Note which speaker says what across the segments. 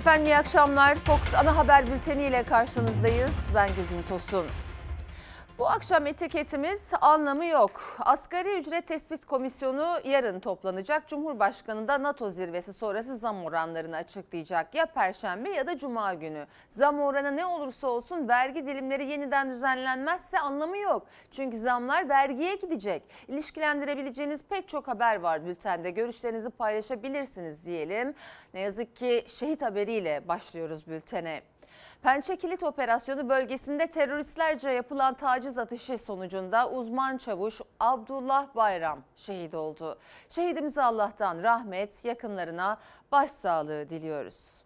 Speaker 1: Efendim iyi akşamlar. Fox Ana Haber Bülteni ile karşınızdayız. Ben Gülbin Tosun. Bu akşam etiketimiz anlamı yok. Asgari ücret tespit komisyonu yarın toplanacak. Cumhurbaşkanı da NATO zirvesi sonrası zam oranlarını açıklayacak. Ya perşembe ya da cuma günü. Zam oranı ne olursa olsun vergi dilimleri yeniden düzenlenmezse anlamı yok. Çünkü zamlar vergiye gidecek. İlişkilendirebileceğiniz pek çok haber var bültende. Görüşlerinizi paylaşabilirsiniz diyelim. Ne yazık ki şehit haberiyle başlıyoruz bültene. Pençe Kilit Operasyonu bölgesinde teröristlerce yapılan taciz atışı sonucunda uzman çavuş Abdullah Bayram şehit oldu. Şehidimize Allah'tan rahmet, yakınlarına başsağlığı diliyoruz.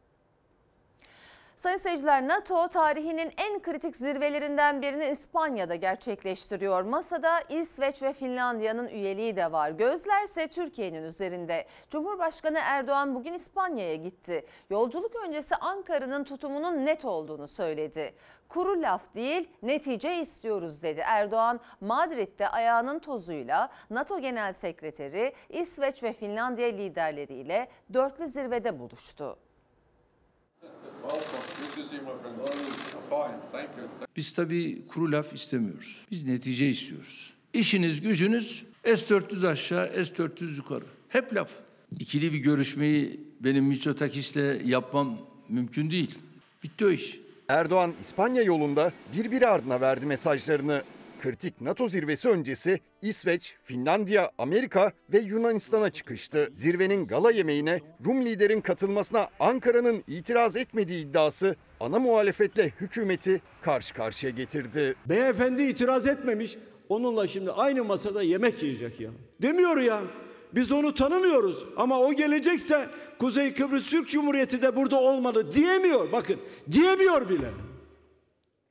Speaker 1: Sayın seyirciler NATO tarihinin en kritik zirvelerinden birini İspanya'da gerçekleştiriyor. Masada İsveç ve Finlandiya'nın üyeliği de var. Gözlerse Türkiye'nin üzerinde. Cumhurbaşkanı Erdoğan bugün İspanya'ya gitti. Yolculuk öncesi Ankara'nın tutumunun net olduğunu söyledi. Kuru laf değil netice istiyoruz dedi. Erdoğan Madrid'de ayağının tozuyla NATO Genel Sekreteri İsveç ve Finlandiya liderleriyle dörtlü zirvede buluştu.
Speaker 2: Biz tabii kuru laf istemiyoruz. Biz netice istiyoruz. İşiniz gücünüz S-400 aşağı, S-400 yukarı. Hep laf. İkili bir görüşmeyi benim Mitsotakis'le yapmam mümkün değil. Bitti o iş.
Speaker 3: Erdoğan İspanya yolunda birbiri ardına verdi mesajlarını. Kritik NATO zirvesi öncesi İsveç, Finlandiya, Amerika ve Yunanistan'a çıkıştı. Zirvenin gala yemeğine Rum liderin katılmasına Ankara'nın itiraz etmediği iddiası ana muhalefetle hükümeti karşı karşıya getirdi.
Speaker 4: Beyefendi itiraz etmemiş. Onunla şimdi aynı masada yemek yiyecek ya. Demiyor ya. Biz onu tanımıyoruz ama o gelecekse Kuzey Kıbrıs Türk Cumhuriyeti de burada olmalı diyemiyor. Bakın diyemiyor bile.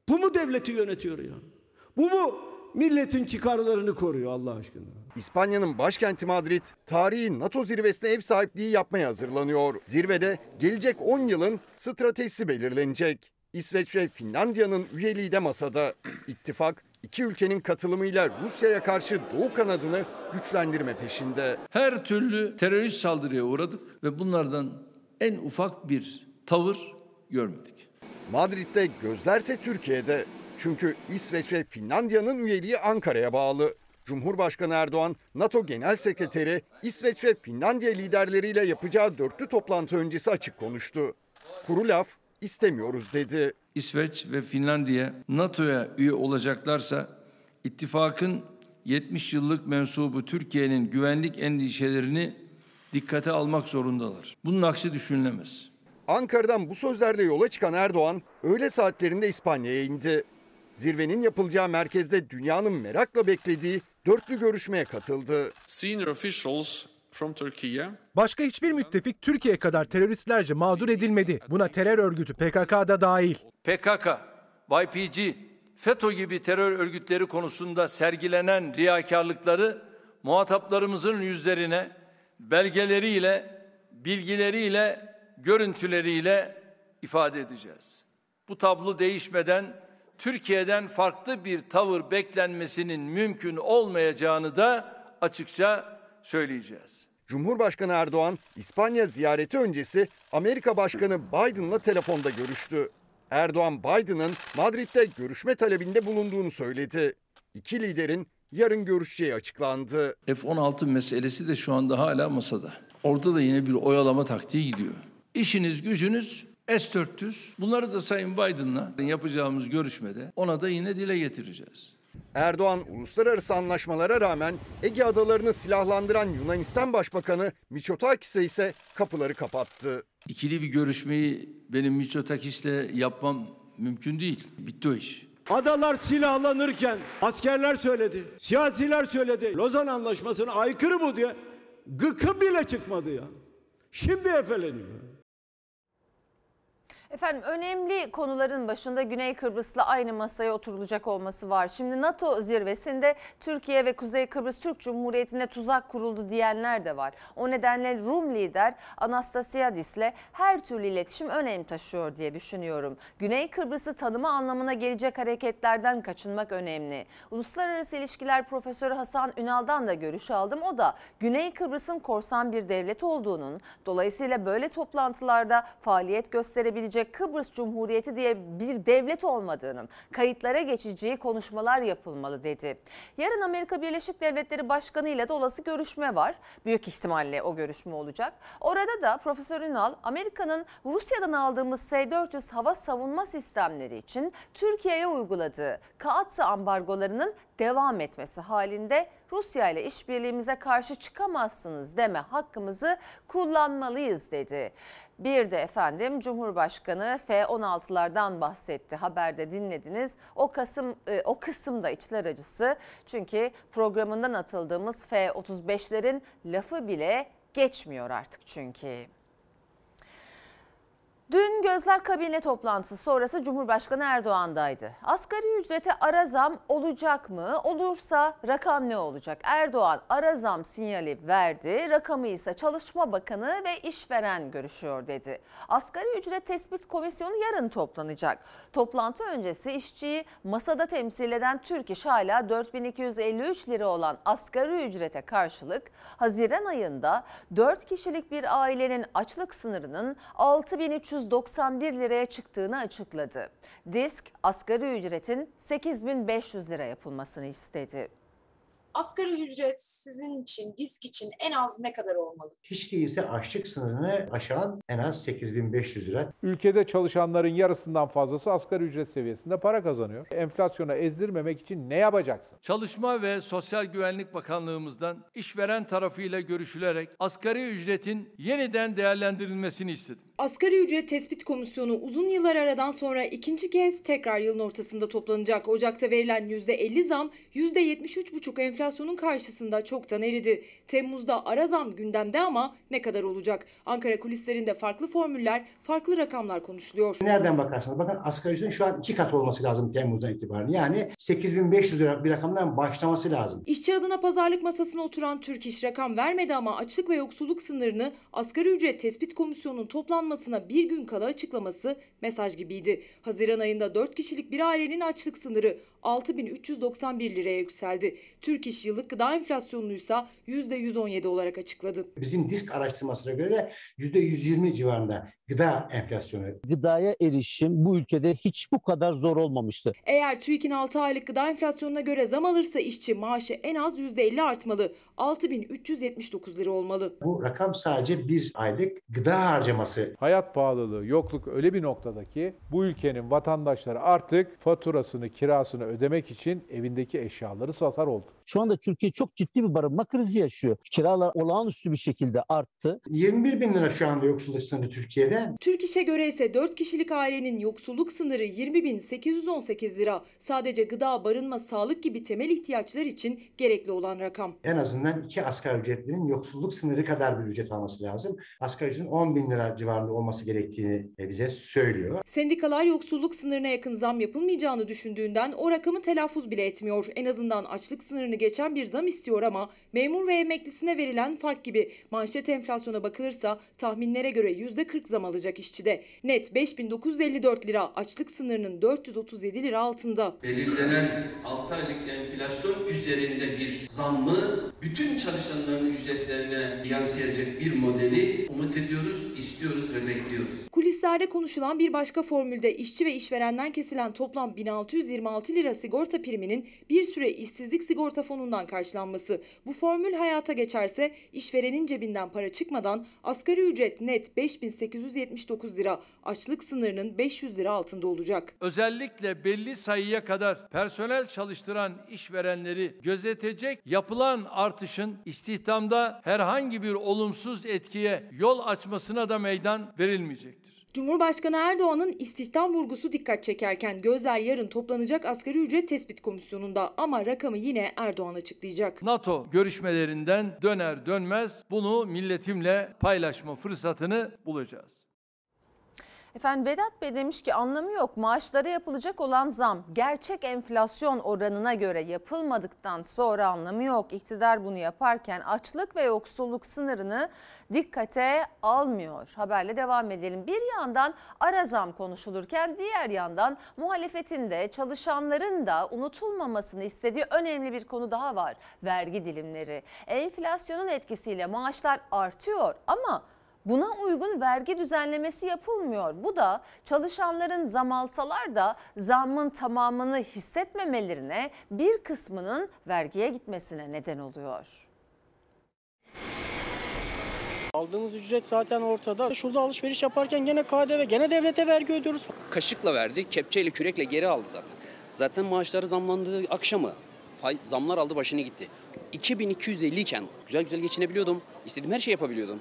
Speaker 4: Bu mu devleti yönetiyor ya? Bu mu milletin çıkarlarını koruyor Allah aşkına?
Speaker 3: İspanya'nın başkenti Madrid, tarihi NATO zirvesine ev sahipliği yapmaya hazırlanıyor. Zirvede gelecek 10 yılın stratejisi belirlenecek. İsveç ve Finlandiya'nın üyeliği de masada. İttifak, iki ülkenin katılımıyla Rusya'ya karşı Doğu kanadını güçlendirme peşinde.
Speaker 2: Her türlü terörist saldırıya uğradık ve bunlardan en ufak bir tavır görmedik.
Speaker 3: Madrid'de gözlerse Türkiye'de. Çünkü İsveç ve Finlandiya'nın üyeliği Ankara'ya bağlı. Cumhurbaşkanı Erdoğan, NATO Genel Sekreteri, İsveç ve Finlandiya liderleriyle yapacağı dörtlü toplantı öncesi açık konuştu. Kuru laf istemiyoruz dedi.
Speaker 2: İsveç ve Finlandiya NATO'ya üye olacaklarsa ittifakın 70 yıllık mensubu Türkiye'nin güvenlik endişelerini dikkate almak zorundalar. Bunun aksi düşünülemez.
Speaker 3: Ankara'dan bu sözlerle yola çıkan Erdoğan, öğle saatlerinde İspanya'ya indi. Zirvenin yapılacağı merkezde dünyanın merakla beklediği dörtlü görüşmeye katıldı.
Speaker 5: Senior officials from Turkey
Speaker 6: Başka hiçbir müttefik Türkiye kadar teröristlerce mağdur edilmedi. Buna terör örgütü PKK da dahil.
Speaker 2: PKK, YPG, FETÖ gibi terör örgütleri konusunda sergilenen riyakarlıkları muhataplarımızın yüzlerine belgeleriyle, bilgileriyle, görüntüleriyle ifade edeceğiz. Bu tablo değişmeden Türkiye'den farklı bir tavır beklenmesinin mümkün olmayacağını da açıkça söyleyeceğiz.
Speaker 3: Cumhurbaşkanı Erdoğan İspanya ziyareti öncesi Amerika Başkanı Biden'la telefonda görüştü. Erdoğan Biden'ın Madrid'de görüşme talebinde bulunduğunu söyledi. İki liderin yarın görüşeceği açıklandı.
Speaker 2: F-16 meselesi de şu anda hala masada. Orada da yine bir oyalama taktiği gidiyor. İşiniz gücünüz S-400 bunları da Sayın Biden'la yapacağımız görüşmede ona da yine dile getireceğiz.
Speaker 3: Erdoğan uluslararası anlaşmalara rağmen Ege adalarını silahlandıran Yunanistan Başbakanı Mitsotakis'e ise kapıları kapattı.
Speaker 2: İkili bir görüşmeyi benim Mitsotakis'le yapmam mümkün değil. Bitti o iş.
Speaker 4: Adalar silahlanırken askerler söyledi, siyasiler söyledi. Lozan Anlaşması'na aykırı bu diye gıkı bile çıkmadı ya. Şimdi efeleniyor.
Speaker 1: Efendim önemli konuların başında Güney Kıbrıs'la aynı masaya oturulacak olması var. Şimdi NATO zirvesinde Türkiye ve Kuzey Kıbrıs Türk Cumhuriyeti'ne tuzak kuruldu diyenler de var. O nedenle Rum lider Anastasiadis'le her türlü iletişim önem taşıyor diye düşünüyorum. Güney Kıbrıs'ı tanıma anlamına gelecek hareketlerden kaçınmak önemli. Uluslararası İlişkiler Profesörü Hasan Ünal'dan da görüş aldım. O da Güney Kıbrıs'ın korsan bir devlet olduğunun, dolayısıyla böyle toplantılarda faaliyet gösterebilecek Kıbrıs Cumhuriyeti diye bir devlet olmadığının kayıtlara geçeceği konuşmalar yapılmalı dedi. Yarın Amerika Birleşik Devletleri Başkanı ile de olası görüşme var. Büyük ihtimalle o görüşme olacak. Orada da Profesör Ünal Amerika'nın Rusya'dan aldığımız S-400 hava savunma sistemleri için Türkiye'ye uyguladığı Kaatsa ambargolarının devam etmesi halinde Rusya ile işbirliğimize karşı çıkamazsınız deme hakkımızı kullanmalıyız dedi. Bir de efendim Cumhurbaşkanı F-16'lardan bahsetti. Haberde dinlediniz. O Kasım e, o kısımda içler acısı. Çünkü programından atıldığımız F-35'lerin lafı bile geçmiyor artık çünkü. Dün Gözler Kabine toplantısı sonrası Cumhurbaşkanı Erdoğan'daydı. Asgari ücrete ara zam olacak mı? Olursa rakam ne olacak? Erdoğan ara zam sinyali verdi. Rakamı ise Çalışma Bakanı ve işveren görüşüyor dedi. Asgari ücret tespit komisyonu yarın toplanacak. Toplantı öncesi işçiyi masada temsil eden Türk İş hala 4253 lira olan asgari ücrete karşılık Haziran ayında 4 kişilik bir ailenin açlık sınırının 6391 liraya çıktığını açıkladı. Disk asgari ücretin 8500 lira yapılmasını istedi.
Speaker 7: Asgari ücret sizin için, disk için en az ne kadar olmalı?
Speaker 8: Hiç değilse açlık sınırını aşan en az 8500 lira.
Speaker 9: Ülkede çalışanların yarısından fazlası asgari ücret seviyesinde para kazanıyor. Enflasyona ezdirmemek için ne yapacaksın?
Speaker 2: Çalışma ve Sosyal Güvenlik Bakanlığımızdan işveren tarafıyla görüşülerek asgari ücretin yeniden değerlendirilmesini istedim.
Speaker 10: Asgari ücret tespit komisyonu uzun yıllar aradan sonra ikinci kez tekrar yılın ortasında toplanacak. Ocakta verilen %50 zam %73,5 enflasyonun karşısında çoktan eridi. Temmuz'da ara zam gündemde ama ne kadar olacak? Ankara kulislerinde farklı formüller, farklı rakamlar konuşuluyor.
Speaker 8: Nereden bakarsanız bakın asgari ücretin şu an iki kat olması lazım Temmuz'dan itibaren. Yani 8500 lira bir rakamdan başlaması lazım.
Speaker 10: İşçi adına pazarlık masasına oturan Türk İş rakam vermedi ama açlık ve yoksulluk sınırını asgari ücret tespit komisyonunun toplanmasına bir gün kala açıklaması mesaj gibiydi. Haziran ayında 4 kişilik bir ailenin açlık sınırı 6391 liraya yükseldi. Türk İş yıllık gıda enflasyonunu ise %117 olarak açıkladı.
Speaker 8: Bizim disk araştırmasına göre de %120 civarında gıda enflasyonu.
Speaker 11: Gıdaya erişim bu ülkede hiç bu kadar zor olmamıştı.
Speaker 10: Eğer TÜİK'in 6 aylık gıda enflasyonuna göre zam alırsa işçi maaşı en az %50 artmalı. 6379 lira olmalı.
Speaker 8: Bu rakam sadece bir aylık gıda harcaması.
Speaker 9: Hayat pahalılığı, yokluk öyle bir noktada ki bu ülkenin vatandaşları artık faturasını, kirasını ödemek için evindeki eşyaları satar oldu.
Speaker 11: Şu anda Türkiye çok ciddi bir barınma krizi yaşıyor. Kiralar olağanüstü bir şekilde arttı.
Speaker 8: 21 bin lira şu anda yoksulluk sınırı Türkiye'de.
Speaker 10: Türk İş'e göre ise 4 kişilik ailenin yoksulluk sınırı 20.818 lira. Sadece gıda, barınma, sağlık gibi temel ihtiyaçlar için gerekli olan rakam.
Speaker 8: En azından iki asgari ücretlinin yoksulluk sınırı kadar bir ücret alması lazım. Asgari ücretin 10 bin lira civarında olması gerektiğini e, bize söylüyor.
Speaker 10: Sendikalar yoksulluk sınırına yakın zam yapılmayacağını düşündüğünden o rakamı telaffuz bile etmiyor. En azından açlık sınırını geçen bir zam istiyor ama memur ve emeklisine verilen fark gibi manşet enflasyona bakılırsa tahminlere göre %40 zam alacak işçide. Net 5954 lira açlık sınırının 437 lira altında.
Speaker 12: belirlenen 6 aylık enflasyon üzerinde bir zammı bütün çalışanların ücretlerine yansıyacak bir modeli umut ediyoruz, istiyoruz ve bekliyoruz.
Speaker 10: Kulislerde konuşulan bir başka formülde işçi ve işverenden kesilen toplam 1626 lira sigorta priminin bir süre işsizlik sigorta fonundan karşılanması. Bu formül hayata geçerse işverenin cebinden para çıkmadan asgari ücret net 5879 lira, açlık sınırının 500 lira altında olacak.
Speaker 2: Özellikle belli sayıya kadar personel çalıştıran işverenleri gözetecek yapılan artışın istihdamda herhangi bir olumsuz etkiye yol açmasına da meydan verilmeyecektir.
Speaker 10: Cumhurbaşkanı Erdoğan'ın istihdam vurgusu dikkat çekerken gözler yarın toplanacak asgari ücret tespit komisyonunda ama rakamı yine Erdoğan açıklayacak.
Speaker 2: NATO görüşmelerinden döner dönmez bunu milletimle paylaşma fırsatını bulacağız.
Speaker 1: Efendim Vedat Bey demiş ki anlamı yok. Maaşlara yapılacak olan zam gerçek enflasyon oranına göre yapılmadıktan sonra anlamı yok. İktidar bunu yaparken açlık ve yoksulluk sınırını dikkate almıyor. Haberle devam edelim. Bir yandan ara zam konuşulurken diğer yandan muhalefetin de çalışanların da unutulmamasını istediği önemli bir konu daha var. Vergi dilimleri. Enflasyonun etkisiyle maaşlar artıyor ama Buna uygun vergi düzenlemesi yapılmıyor. Bu da çalışanların zam alsalar da zammın tamamını hissetmemelerine bir kısmının vergiye gitmesine neden oluyor.
Speaker 13: Aldığımız ücret zaten ortada. Şurada alışveriş yaparken gene KDV, gene devlete vergi ödüyoruz.
Speaker 14: Kaşıkla verdi, kepçeyle kürekle geri aldı zaten. Zaten maaşları zamlandığı akşamı faiz zamlar aldı başını gitti. 2250 iken güzel güzel geçinebiliyordum. İstediğim her şey yapabiliyordum.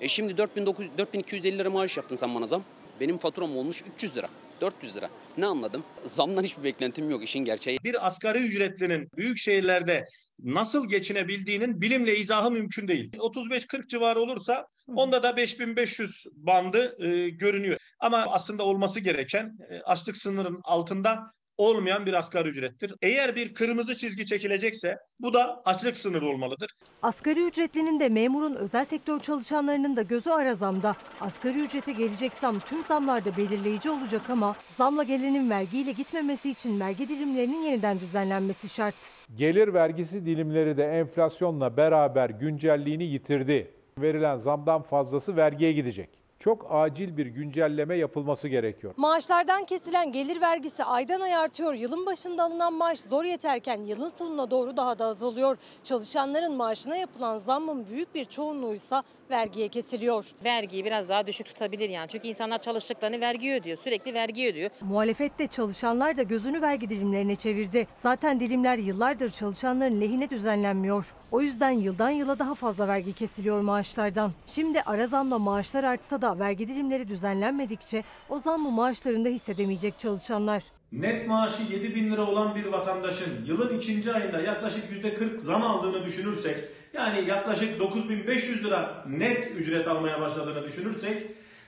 Speaker 14: E şimdi 4900 4250 lira maaş yaptın sen bana zam. Benim faturam olmuş 300 lira. 400 lira. Ne anladım? Zamdan hiçbir beklentim yok işin gerçeği.
Speaker 15: Bir asgari ücretlinin büyük şehirlerde nasıl geçinebildiğinin bilimle izahı mümkün değil. 35-40 civarı olursa onda da 5500 bandı e, görünüyor. Ama aslında olması gereken e, açlık sınırının altında olmayan bir asgari ücrettir. Eğer bir kırmızı çizgi çekilecekse bu da açlık sınırı olmalıdır.
Speaker 16: Asgari ücretlinin de memurun özel sektör çalışanlarının da gözü ara zamda. Asgari ücrete gelecek zam tüm zamlarda belirleyici olacak ama zamla gelenin vergiyle gitmemesi için vergi dilimlerinin yeniden düzenlenmesi şart.
Speaker 9: Gelir vergisi dilimleri de enflasyonla beraber güncelliğini yitirdi. Verilen zamdan fazlası vergiye gidecek. Çok acil bir güncelleme yapılması gerekiyor.
Speaker 16: Maaşlardan kesilen gelir vergisi aydan aya artıyor. Yılın başında alınan maaş zor yeterken yılın sonuna doğru daha da azalıyor. Çalışanların maaşına yapılan zammın büyük bir çoğunluğuysa vergiye kesiliyor.
Speaker 17: Vergiyi biraz daha düşük tutabilir yani. Çünkü insanlar çalıştıklarını vergi ödüyor. Sürekli vergi ödüyor.
Speaker 16: Muhalefet de çalışanlar da gözünü vergi dilimlerine çevirdi. Zaten dilimler yıllardır çalışanların lehine düzenlenmiyor. O yüzden yıldan yıla daha fazla vergi kesiliyor maaşlardan. Şimdi ara zamla maaşlar artsa da vergi dilimleri düzenlenmedikçe o zammı maaşlarında hissedemeyecek çalışanlar.
Speaker 15: Net maaşı 7 bin lira olan bir vatandaşın yılın ikinci ayında yaklaşık %40 zam aldığını düşünürsek yani yaklaşık 9500 lira net ücret almaya başladığını düşünürsek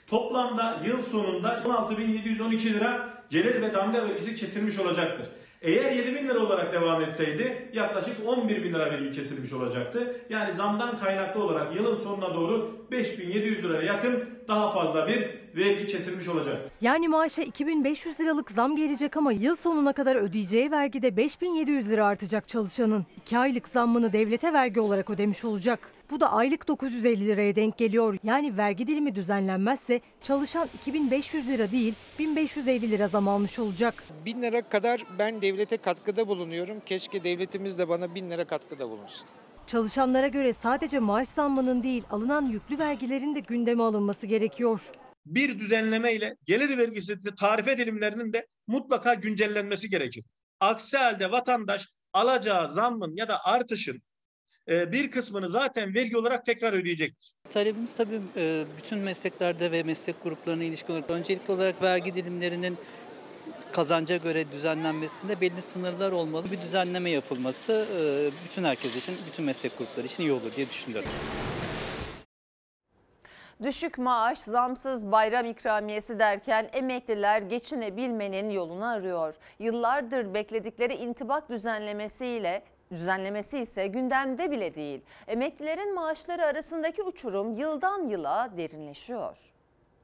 Speaker 15: toplamda yıl sonunda 16.712 lira gelir ve damga vergisi kesilmiş olacaktır. Eğer 7 bin lira olarak devam etseydi yaklaşık 11 bin lira vergi kesilmiş olacaktı. Yani zamdan kaynaklı olarak yılın sonuna doğru 5700 liraya yakın daha fazla bir vergi kesilmiş olacak.
Speaker 16: Yani maaşa 2500 liralık zam gelecek ama yıl sonuna kadar ödeyeceği vergi de 5700 lira artacak çalışanın. 2 aylık zammını devlete vergi olarak ödemiş olacak. Bu da aylık 950 liraya denk geliyor. Yani vergi dilimi düzenlenmezse çalışan 2500 lira değil 1550 lira zam almış olacak.
Speaker 18: 1000 lira kadar ben devlete katkıda bulunuyorum. Keşke devletimiz de bana 1000 lira katkıda bulunsun.
Speaker 16: Çalışanlara göre sadece maaş zammının değil alınan yüklü vergilerin de gündeme alınması gerekiyor.
Speaker 15: Bir düzenleme ile gelir vergisi tarife dilimlerinin de mutlaka güncellenmesi gerekir. Aksi halde vatandaş alacağı zammın ya da artışın bir kısmını zaten vergi olarak tekrar ödeyecektir.
Speaker 19: Talebimiz tabii e, bütün mesleklerde ve meslek gruplarına ilişkin olarak öncelikli olarak vergi dilimlerinin kazanca göre düzenlenmesinde belli sınırlar olmalı. Bir düzenleme yapılması e, bütün herkes için, bütün meslek grupları için iyi olur diye düşünüyorum.
Speaker 1: Düşük maaş, zamsız bayram ikramiyesi derken emekliler geçinebilmenin yolunu arıyor. Yıllardır bekledikleri intibak düzenlemesiyle düzenlemesi ise gündemde bile değil. Emeklilerin maaşları arasındaki uçurum yıldan yıla derinleşiyor.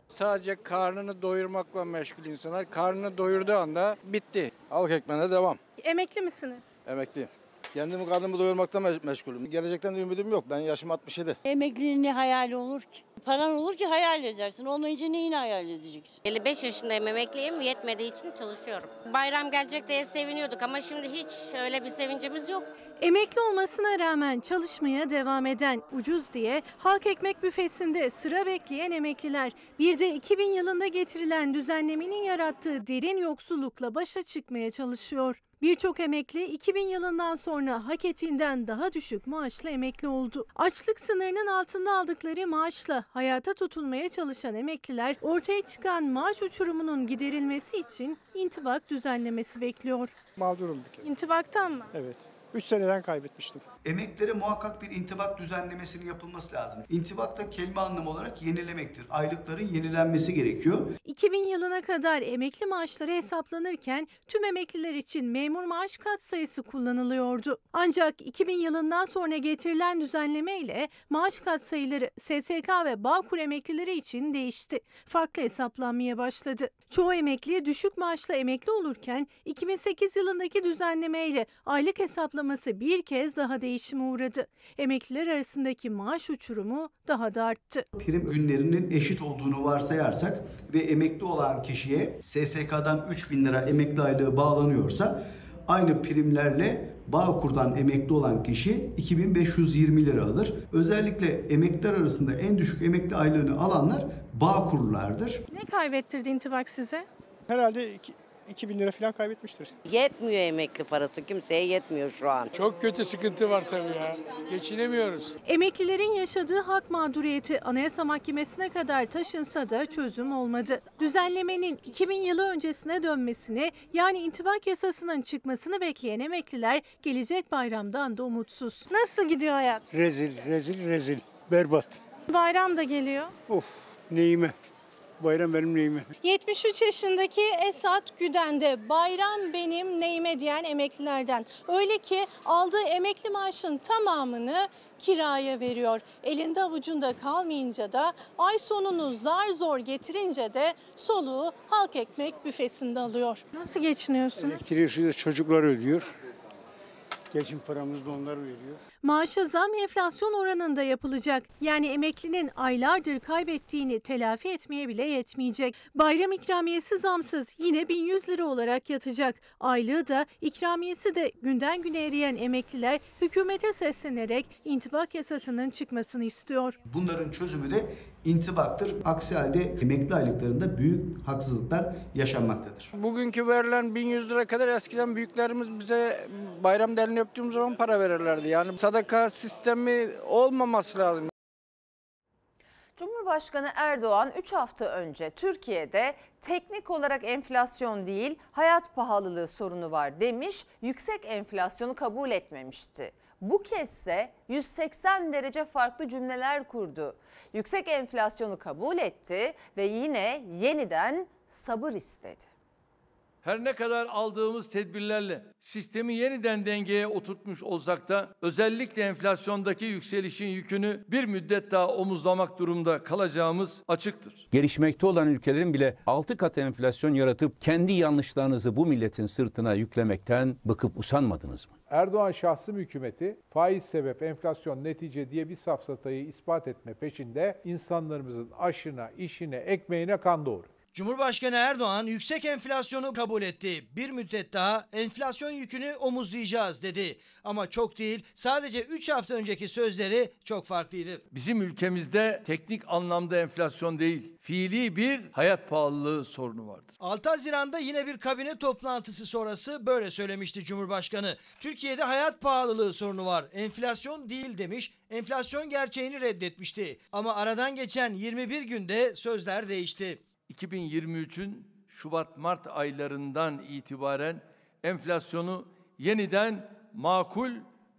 Speaker 18: Sadece karnını doyurmakla meşgul insanlar. Karnını doyurduğu anda bitti.
Speaker 20: Halk ekmeğine devam.
Speaker 21: Emekli misiniz?
Speaker 20: Emekli. Kendimi karnımı doyurmakta me- meşgulüm. Gelecekten de ümidim yok. Ben yaşım 67.
Speaker 22: Emeklinin ne hayali olur ki? Paran olur ki hayal edersin. Onun için neyini hayal edeceksin?
Speaker 23: 55 yaşındayım emekliyim yetmediği için çalışıyorum. Bayram gelecek diye seviniyorduk ama şimdi hiç öyle bir sevincimiz yok.
Speaker 21: Emekli olmasına rağmen çalışmaya devam eden, ucuz diye halk ekmek büfesinde sıra bekleyen emekliler. Bir de 2000 yılında getirilen düzenlemenin yarattığı derin yoksullukla başa çıkmaya çalışıyor. Birçok emekli 2000 yılından sonra hak ettiğinden daha düşük maaşla emekli oldu. Açlık sınırının altında aldıkları maaşla hayata tutunmaya çalışan emekliler ortaya çıkan maaş uçurumunun giderilmesi için intibak düzenlemesi bekliyor.
Speaker 24: Mağdurum bir kere.
Speaker 21: İntibaktan mı?
Speaker 24: Evet.
Speaker 25: 3 seneden kaybetmiştim.
Speaker 26: Emeklere muhakkak bir intibak düzenlemesinin yapılması lazım. İntibak da kelime anlamı olarak yenilemektir. Aylıkların yenilenmesi gerekiyor.
Speaker 21: 2000 yılına kadar emekli maaşları hesaplanırken tüm emekliler için memur maaş katsayısı kullanılıyordu. Ancak 2000 yılından sonra getirilen düzenleme ile maaş katsayıları SSK ve Bağkur emeklileri için değişti. Farklı hesaplanmaya başladı. Çoğu emekli düşük maaşla emekli olurken 2008 yılındaki düzenleme ile aylık hesaplaması bir kez daha değişime uğradı. Emekliler arasındaki maaş uçurumu daha da arttı.
Speaker 26: Prim günlerinin eşit olduğunu varsayarsak ve emekli olan kişiye SSK'dan 3000 lira emekli aylığı bağlanıyorsa aynı primlerle Bağkur'dan emekli olan kişi 2520 lira alır. Özellikle emekliler arasında en düşük emekli aylığını alanlar Bağkurlulardır.
Speaker 21: Ne kaybettirdi intibak size?
Speaker 25: Herhalde 2000 lira falan kaybetmiştir.
Speaker 27: Yetmiyor emekli parası. Kimseye yetmiyor şu an.
Speaker 24: Çok kötü sıkıntı var tabii ya. Geçinemiyoruz.
Speaker 21: Emeklilerin yaşadığı hak mağduriyeti Anayasa Mahkemesi'ne kadar taşınsa da çözüm olmadı. Düzenlemenin 2000 yılı öncesine dönmesini yani intibak yasasının çıkmasını bekleyen emekliler gelecek bayramdan da umutsuz. Nasıl gidiyor hayat?
Speaker 25: Rezil, rezil, rezil. Berbat.
Speaker 21: Bayram da geliyor.
Speaker 25: Of neyime. Bayram benim neyime.
Speaker 21: 73 yaşındaki Esat Güden de bayram benim neyime diyen emeklilerden. Öyle ki aldığı emekli maaşın tamamını kiraya veriyor. Elinde avucunda kalmayınca da ay sonunu zar zor getirince de soluğu halk ekmek büfesinde alıyor. Nasıl geçiniyorsun?
Speaker 25: Elektriği çocuklar ödüyor. Geçim paramızı da onlar veriyor.
Speaker 21: Maaşa zam enflasyon oranında yapılacak. Yani emeklinin aylardır kaybettiğini telafi etmeye bile yetmeyecek. Bayram ikramiyesi zamsız yine 1100 lira olarak yatacak. Aylığı da ikramiyesi de günden güne eriyen emekliler hükümete seslenerek intibak yasasının çıkmasını istiyor.
Speaker 26: Bunların çözümü de intibaktır. Aksi halde emekli aylıklarında büyük haksızlıklar yaşanmaktadır.
Speaker 24: Bugünkü verilen 1100 lira kadar eskiden büyüklerimiz bize bayram elini öptüğümüz zaman para verirlerdi. Yani sadaka sistemi olmaması lazım.
Speaker 1: Cumhurbaşkanı Erdoğan 3 hafta önce Türkiye'de teknik olarak enflasyon değil hayat pahalılığı sorunu var demiş, yüksek enflasyonu kabul etmemişti. Bu kezdse 180 derece farklı cümleler kurdu. Yüksek enflasyonu kabul etti ve yine yeniden sabır istedi.
Speaker 2: Her ne kadar aldığımız tedbirlerle sistemi yeniden dengeye oturtmuş olsak da özellikle enflasyondaki yükselişin yükünü bir müddet daha omuzlamak durumda kalacağımız açıktır.
Speaker 28: Gelişmekte olan ülkelerin bile 6 kat enflasyon yaratıp kendi yanlışlarınızı bu milletin sırtına yüklemekten bıkıp usanmadınız mı?
Speaker 9: Erdoğan şahsım hükümeti faiz sebep enflasyon netice diye bir safsatayı ispat etme peşinde insanlarımızın aşına, işine, ekmeğine kan doğuruyor.
Speaker 29: Cumhurbaşkanı Erdoğan yüksek enflasyonu kabul etti. Bir müddet daha enflasyon yükünü omuzlayacağız dedi. Ama çok değil sadece 3 hafta önceki sözleri çok farklıydı.
Speaker 2: Bizim ülkemizde teknik anlamda enflasyon değil, fiili bir hayat pahalılığı sorunu vardır.
Speaker 29: 6 Haziran'da yine bir kabine toplantısı sonrası böyle söylemişti Cumhurbaşkanı. Türkiye'de hayat pahalılığı sorunu var. Enflasyon değil demiş. Enflasyon gerçeğini reddetmişti. Ama aradan geçen 21 günde sözler değişti.
Speaker 2: 2023'ün Şubat-Mart aylarından itibaren enflasyonu yeniden makul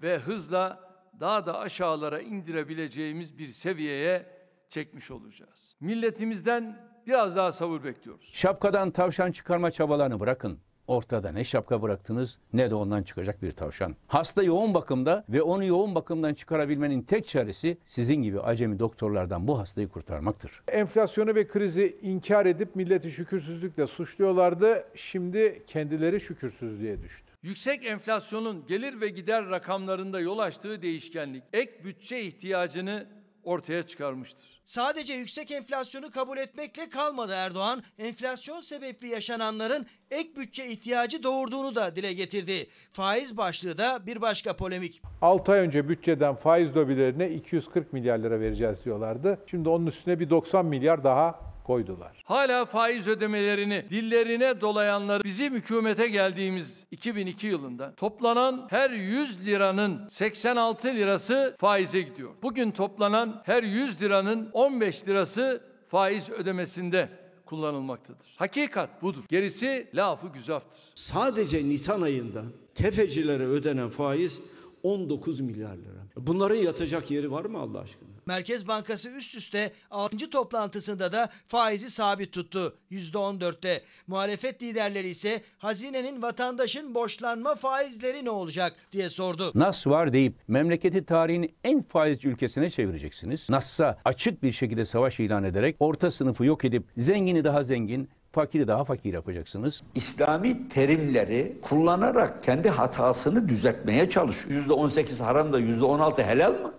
Speaker 2: ve hızla daha da aşağılara indirebileceğimiz bir seviyeye çekmiş olacağız. Milletimizden biraz daha sabır bekliyoruz.
Speaker 28: Şapkadan tavşan çıkarma çabalarını bırakın. Ortada ne şapka bıraktınız ne de ondan çıkacak bir tavşan. Hasta yoğun bakımda ve onu yoğun bakımdan çıkarabilmenin tek çaresi sizin gibi acemi doktorlardan bu hastayı kurtarmaktır.
Speaker 9: Enflasyonu ve krizi inkar edip milleti şükürsüzlükle suçluyorlardı. Şimdi kendileri şükürsüzlüğe düştü.
Speaker 2: Yüksek enflasyonun gelir ve gider rakamlarında yol açtığı değişkenlik ek bütçe ihtiyacını ortaya çıkarmıştır.
Speaker 29: Sadece yüksek enflasyonu kabul etmekle kalmadı Erdoğan. Enflasyon sebepli yaşananların ek bütçe ihtiyacı doğurduğunu da dile getirdi. Faiz başlığı da bir başka polemik.
Speaker 9: 6 ay önce bütçeden faiz lobilerine 240 milyar lira vereceğiz diyorlardı. Şimdi onun üstüne bir 90 milyar daha koydular.
Speaker 2: Hala faiz ödemelerini dillerine dolayanlar bizim hükümete geldiğimiz 2002 yılında toplanan her 100 liranın 86 lirası faize gidiyor. Bugün toplanan her 100 liranın 15 lirası faiz ödemesinde kullanılmaktadır. Hakikat budur. Gerisi lafı güzaftır.
Speaker 30: Sadece Nisan ayında tefecilere ödenen faiz 19 milyar lira. Bunların yatacak yeri var mı Allah aşkına?
Speaker 29: Merkez Bankası üst üste 6. toplantısında da faizi sabit tuttu %14'te. Muhalefet liderleri ise hazinenin vatandaşın borçlanma faizleri ne olacak diye sordu.
Speaker 28: Nas var deyip memleketi tarihin en faizci ülkesine çevireceksiniz. Nas'a açık bir şekilde savaş ilan ederek orta sınıfı yok edip zengini daha zengin, fakiri daha fakir yapacaksınız.
Speaker 31: İslami terimleri kullanarak kendi hatasını düzeltmeye çalışıyor. %18 haram da %16 helal mı?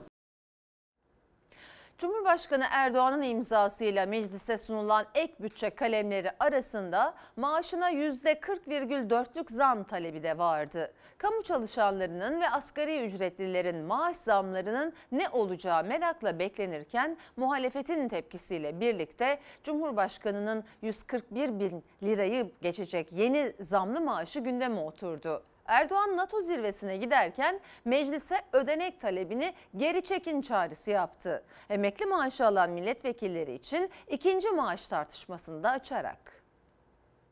Speaker 1: Cumhurbaşkanı Erdoğan'ın imzasıyla meclise sunulan ek bütçe kalemleri arasında maaşına %40,4'lük zam talebi de vardı. Kamu çalışanlarının ve asgari ücretlilerin maaş zamlarının ne olacağı merakla beklenirken muhalefetin tepkisiyle birlikte Cumhurbaşkanı'nın 141 bin lirayı geçecek yeni zamlı maaşı gündeme oturdu. Erdoğan NATO zirvesine giderken meclise ödenek talebini geri çekin çağrısı yaptı. Emekli maaşı alan milletvekilleri için ikinci maaş tartışmasını da açarak.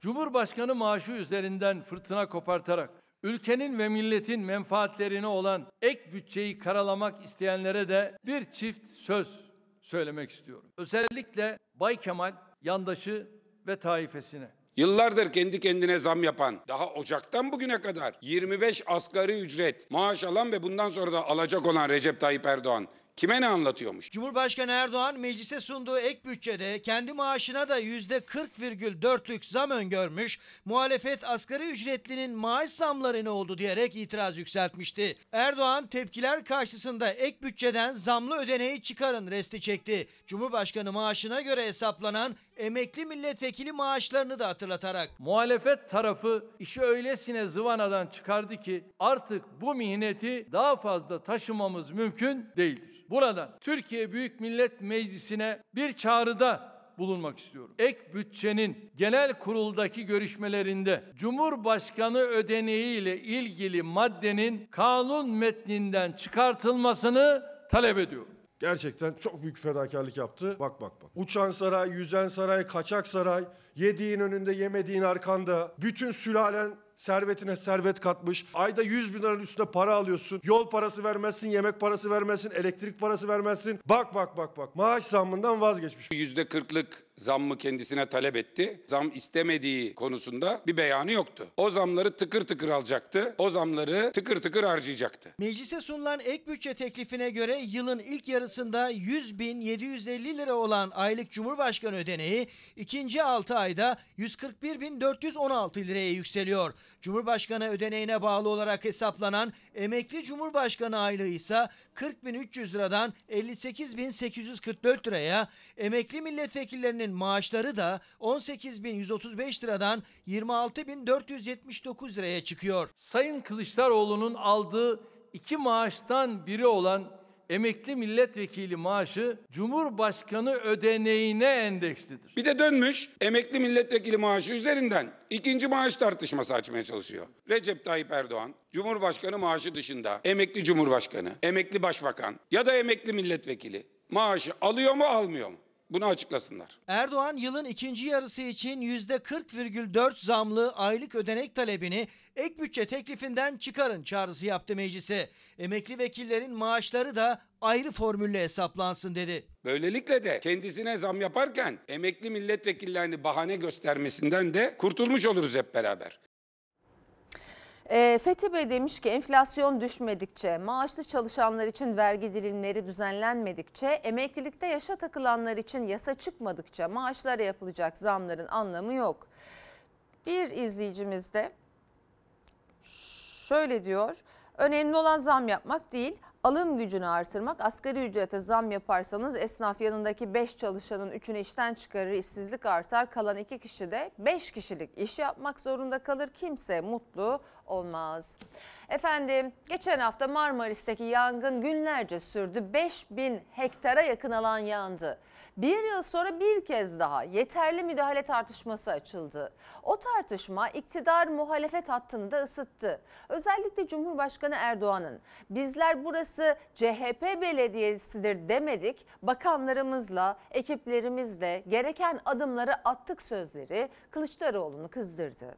Speaker 2: Cumhurbaşkanı maaşı üzerinden fırtına kopartarak ülkenin ve milletin menfaatlerine olan ek bütçeyi karalamak isteyenlere de bir çift söz söylemek istiyorum. Özellikle Bay Kemal yandaşı ve taifesine.
Speaker 32: Yıllardır kendi kendine zam yapan, daha Ocak'tan bugüne kadar 25 asgari ücret maaş alan ve bundan sonra da alacak olan Recep Tayyip Erdoğan kime ne anlatıyormuş?
Speaker 29: Cumhurbaşkanı Erdoğan meclise sunduğu ek bütçede kendi maaşına da %40,4'lük zam öngörmüş. Muhalefet asgari ücretlinin maaş zamları ne oldu diyerek itiraz yükseltmişti. Erdoğan tepkiler karşısında ek bütçeden zamlı ödeneği çıkarın resti çekti. Cumhurbaşkanı maaşına göre hesaplanan emekli milletvekili maaşlarını da hatırlatarak.
Speaker 2: Muhalefet tarafı işi öylesine zıvanadan çıkardı ki artık bu mihneti daha fazla taşımamız mümkün değildir. Buradan Türkiye Büyük Millet Meclisi'ne bir çağrıda bulunmak istiyorum. Ek bütçenin genel kuruldaki görüşmelerinde Cumhurbaşkanı ödeneği ile ilgili maddenin kanun metninden çıkartılmasını talep ediyorum.
Speaker 33: Gerçekten çok büyük fedakarlık yaptı. Bak bak bak. Uçan saray, yüzen saray, kaçak saray, yediğin önünde yemediğin arkanda. Bütün sülalen servetine servet katmış. Ayda 100 bin liranın üstünde para alıyorsun. Yol parası vermezsin, yemek parası vermezsin, elektrik parası vermezsin. Bak bak bak bak. Maaş zammından vazgeçmiş.
Speaker 32: %40'lık zammı kendisine talep etti. Zam istemediği konusunda bir beyanı yoktu. O zamları tıkır tıkır alacaktı. O zamları tıkır tıkır harcayacaktı.
Speaker 29: Meclise sunulan ek bütçe teklifine göre yılın ilk yarısında 100.750 lira olan aylık Cumhurbaşkanı ödeneği ikinci 6 ayda 141.416 liraya yükseliyor. Cumhurbaşkanı ödeneğine bağlı olarak hesaplanan emekli Cumhurbaşkanı aylığı ise 40.300 liradan 58.844 liraya, emekli milletvekillerinin maaşları da 18.135 liradan 26.479 liraya çıkıyor.
Speaker 2: Sayın Kılıçdaroğlu'nun aldığı iki maaştan biri olan emekli milletvekili maaşı Cumhurbaşkanı ödeneğine endekslidir.
Speaker 32: Bir de dönmüş emekli milletvekili maaşı üzerinden ikinci maaş tartışması açmaya çalışıyor. Recep Tayyip Erdoğan Cumhurbaşkanı maaşı dışında emekli Cumhurbaşkanı, emekli Başbakan ya da emekli milletvekili maaşı alıyor mu almıyor mu? Bunu açıklasınlar.
Speaker 29: Erdoğan yılın ikinci yarısı için %40,4 zamlı aylık ödenek talebini ek bütçe teklifinden çıkarın çağrısı yaptı meclise. Emekli vekillerin maaşları da ayrı formülle hesaplansın dedi.
Speaker 32: Böylelikle de kendisine zam yaparken emekli milletvekillerini bahane göstermesinden de kurtulmuş oluruz hep beraber.
Speaker 1: E, Fethi Bey demiş ki enflasyon düşmedikçe, maaşlı çalışanlar için vergi dilimleri düzenlenmedikçe, emeklilikte yaşa takılanlar için yasa çıkmadıkça maaşlara yapılacak zamların anlamı yok. Bir izleyicimiz de şöyle diyor. Önemli olan zam yapmak değil, alım gücünü artırmak. Asgari ücrete zam yaparsanız esnaf yanındaki 5 çalışanın 3'ünü işten çıkarır, işsizlik artar. Kalan 2 kişi de 5 kişilik iş yapmak zorunda kalır. Kimse mutlu olmaz. Efendim geçen hafta Marmaris'teki yangın günlerce sürdü. 5000 hektara yakın alan yandı. Bir yıl sonra bir kez daha yeterli müdahale tartışması açıldı. O tartışma iktidar muhalefet hattını da ısıttı. Özellikle Cumhurbaşkanı Erdoğan'ın bizler burası burası CHP belediyesidir demedik. Bakanlarımızla, ekiplerimizle gereken adımları attık sözleri Kılıçdaroğlu'nu kızdırdı.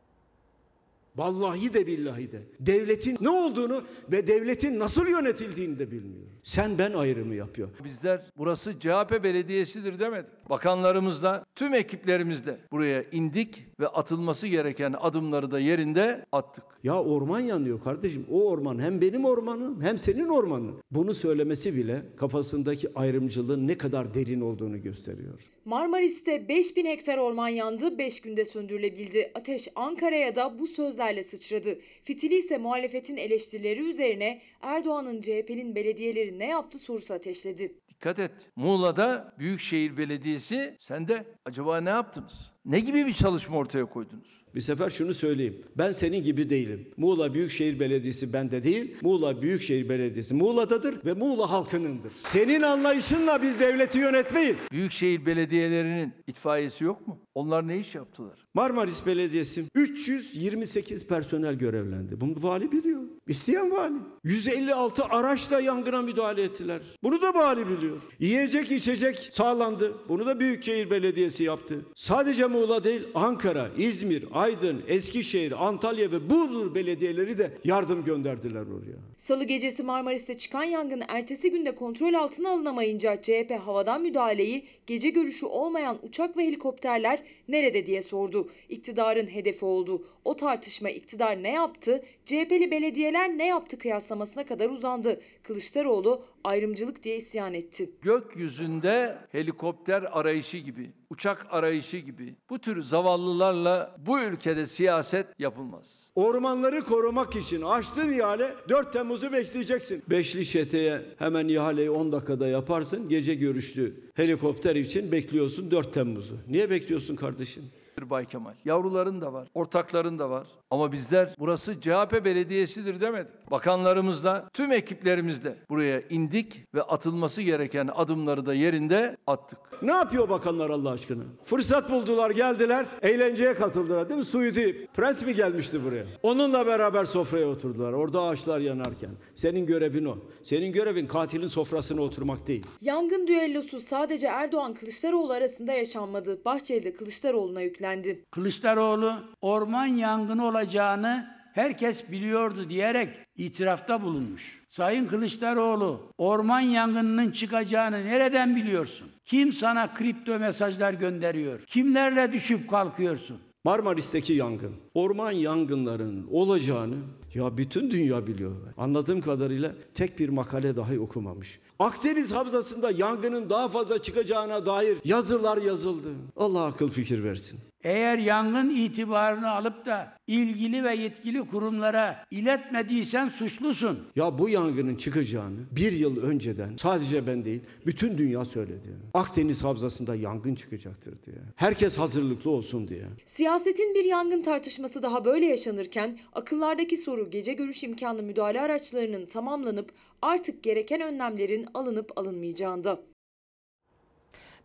Speaker 30: Vallahi de billahi de. Devletin ne olduğunu ve devletin nasıl yönetildiğini de bilmiyor. Sen ben ayrımı yapıyor.
Speaker 2: Bizler burası CHP belediyesidir demedik. Bakanlarımızla, tüm ekiplerimizle buraya indik ve atılması gereken adımları da yerinde attık.
Speaker 30: Ya orman yanıyor kardeşim. O orman hem benim ormanım hem senin ormanın. Bunu söylemesi bile kafasındaki ayrımcılığın ne kadar derin olduğunu gösteriyor.
Speaker 10: Marmaris'te 5000 hektar orman yandı, 5 günde söndürülebildi. Ateş Ankara'ya da bu sözlerle sıçradı. Fitili ise muhalefetin eleştirileri üzerine Erdoğan'ın CHP'nin belediyeleri ne yaptı sorusu ateşledi.
Speaker 2: Dikkat et. Muğla'da Büyükşehir Belediyesi sen de acaba ne yaptınız? Ne gibi bir çalışma ortaya koydunuz?
Speaker 30: Bir sefer şunu söyleyeyim. Ben senin gibi değilim. Muğla Büyükşehir Belediyesi bende değil. Muğla Büyükşehir Belediyesi Muğla'dadır ve Muğla halkınındır. Senin anlayışınla biz devleti yönetmeyiz.
Speaker 2: Büyükşehir belediyelerinin itfaiyesi yok mu? Onlar ne iş yaptılar?
Speaker 30: Marmaris Belediyesi 328 personel görevlendi. Bunu vali biliyor. İsteyen vali. 156 araçla yangına müdahale ettiler. Bunu da vali biliyor. Yiyecek içecek sağlandı. Bunu da Büyükşehir Belediyesi yaptı. Sadece Muğla değil Ankara, İzmir, Aydın, Eskişehir, Antalya ve Burdur belediyeleri de yardım gönderdiler oraya.
Speaker 10: Salı gecesi Marmaris'te çıkan yangın ertesi günde kontrol altına alınamayınca CHP havadan müdahaleyi gece görüşü olmayan uçak ve helikopterler nerede diye sordu. İktidarın hedefi oldu. O tartışma iktidar ne yaptı, CHP'li belediyeler ne yaptı kıyaslamasına kadar uzandı. Kılıçdaroğlu ayrımcılık diye isyan etti.
Speaker 2: Gökyüzünde helikopter arayışı gibi, uçak arayışı gibi bu tür zavallılarla bu ülkede siyaset yapılmaz.
Speaker 30: Ormanları korumak için açtığın ihale 4 Temmuz'u bekleyeceksin. Beşli çeteye hemen ihaleyi 10 dakikada yaparsın. Gece görüşlü helikopter için bekliyorsun 4 Temmuz'u. Niye bekliyorsun kardeşim?
Speaker 2: Bay Kemal. Yavruların da var, ortakların da var. Ama bizler burası CHP belediyesidir demedik. Bakanlarımızla, tüm ekiplerimizle buraya indik ve atılması gereken adımları da yerinde attık.
Speaker 30: Ne yapıyor bakanlar Allah aşkına? Fırsat buldular geldiler eğlenceye katıldılar değil mi? Suudi Prens mi gelmişti buraya? Onunla beraber sofraya oturdular orada ağaçlar yanarken. Senin görevin o. Senin görevin katilin sofrasına oturmak değil.
Speaker 10: Yangın düellosu sadece Erdoğan Kılıçdaroğlu arasında yaşanmadı. Bahçeli de Kılıçdaroğlu'na yüklendi.
Speaker 34: Kılıçdaroğlu orman yangını olacağını herkes biliyordu diyerek itirafta bulunmuş. Sayın Kılıçdaroğlu orman yangınının çıkacağını nereden biliyorsun? Kim sana kripto mesajlar gönderiyor? Kimlerle düşüp kalkıyorsun?
Speaker 30: Marmaris'teki yangın, orman yangınlarının olacağını ya bütün dünya biliyor. Anladığım kadarıyla tek bir makale dahi okumamış. Akdeniz Havzası'nda yangının daha fazla çıkacağına dair yazılar yazıldı. Allah akıl fikir versin.
Speaker 34: Eğer yangın itibarını alıp da ilgili ve yetkili kurumlara iletmediysen suçlusun.
Speaker 30: Ya bu yangının çıkacağını bir yıl önceden sadece ben değil bütün dünya söyledi. Akdeniz Havzası'nda yangın çıkacaktır diye. Herkes hazırlıklı olsun diye.
Speaker 10: Siyasetin bir yangın tartışması daha böyle yaşanırken akıllardaki soru gece görüş imkanlı müdahale araçlarının tamamlanıp artık gereken önlemlerin alınıp alınmayacağında.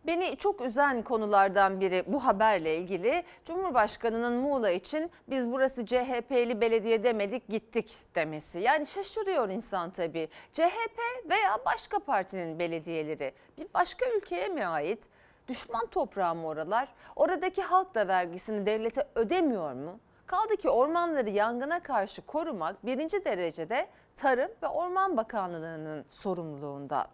Speaker 1: Beni çok üzen konulardan biri bu haberle ilgili. Cumhurbaşkanının Muğla için biz burası CHP'li belediye demedik gittik demesi. Yani şaşırıyor insan tabii. CHP veya başka partinin belediyeleri bir başka ülkeye mi ait? Düşman toprağı mı oralar? Oradaki halk da vergisini devlete ödemiyor mu? Kaldı ki ormanları yangına karşı korumak birinci derecede Tarım ve Orman Bakanlığı'nın sorumluluğunda.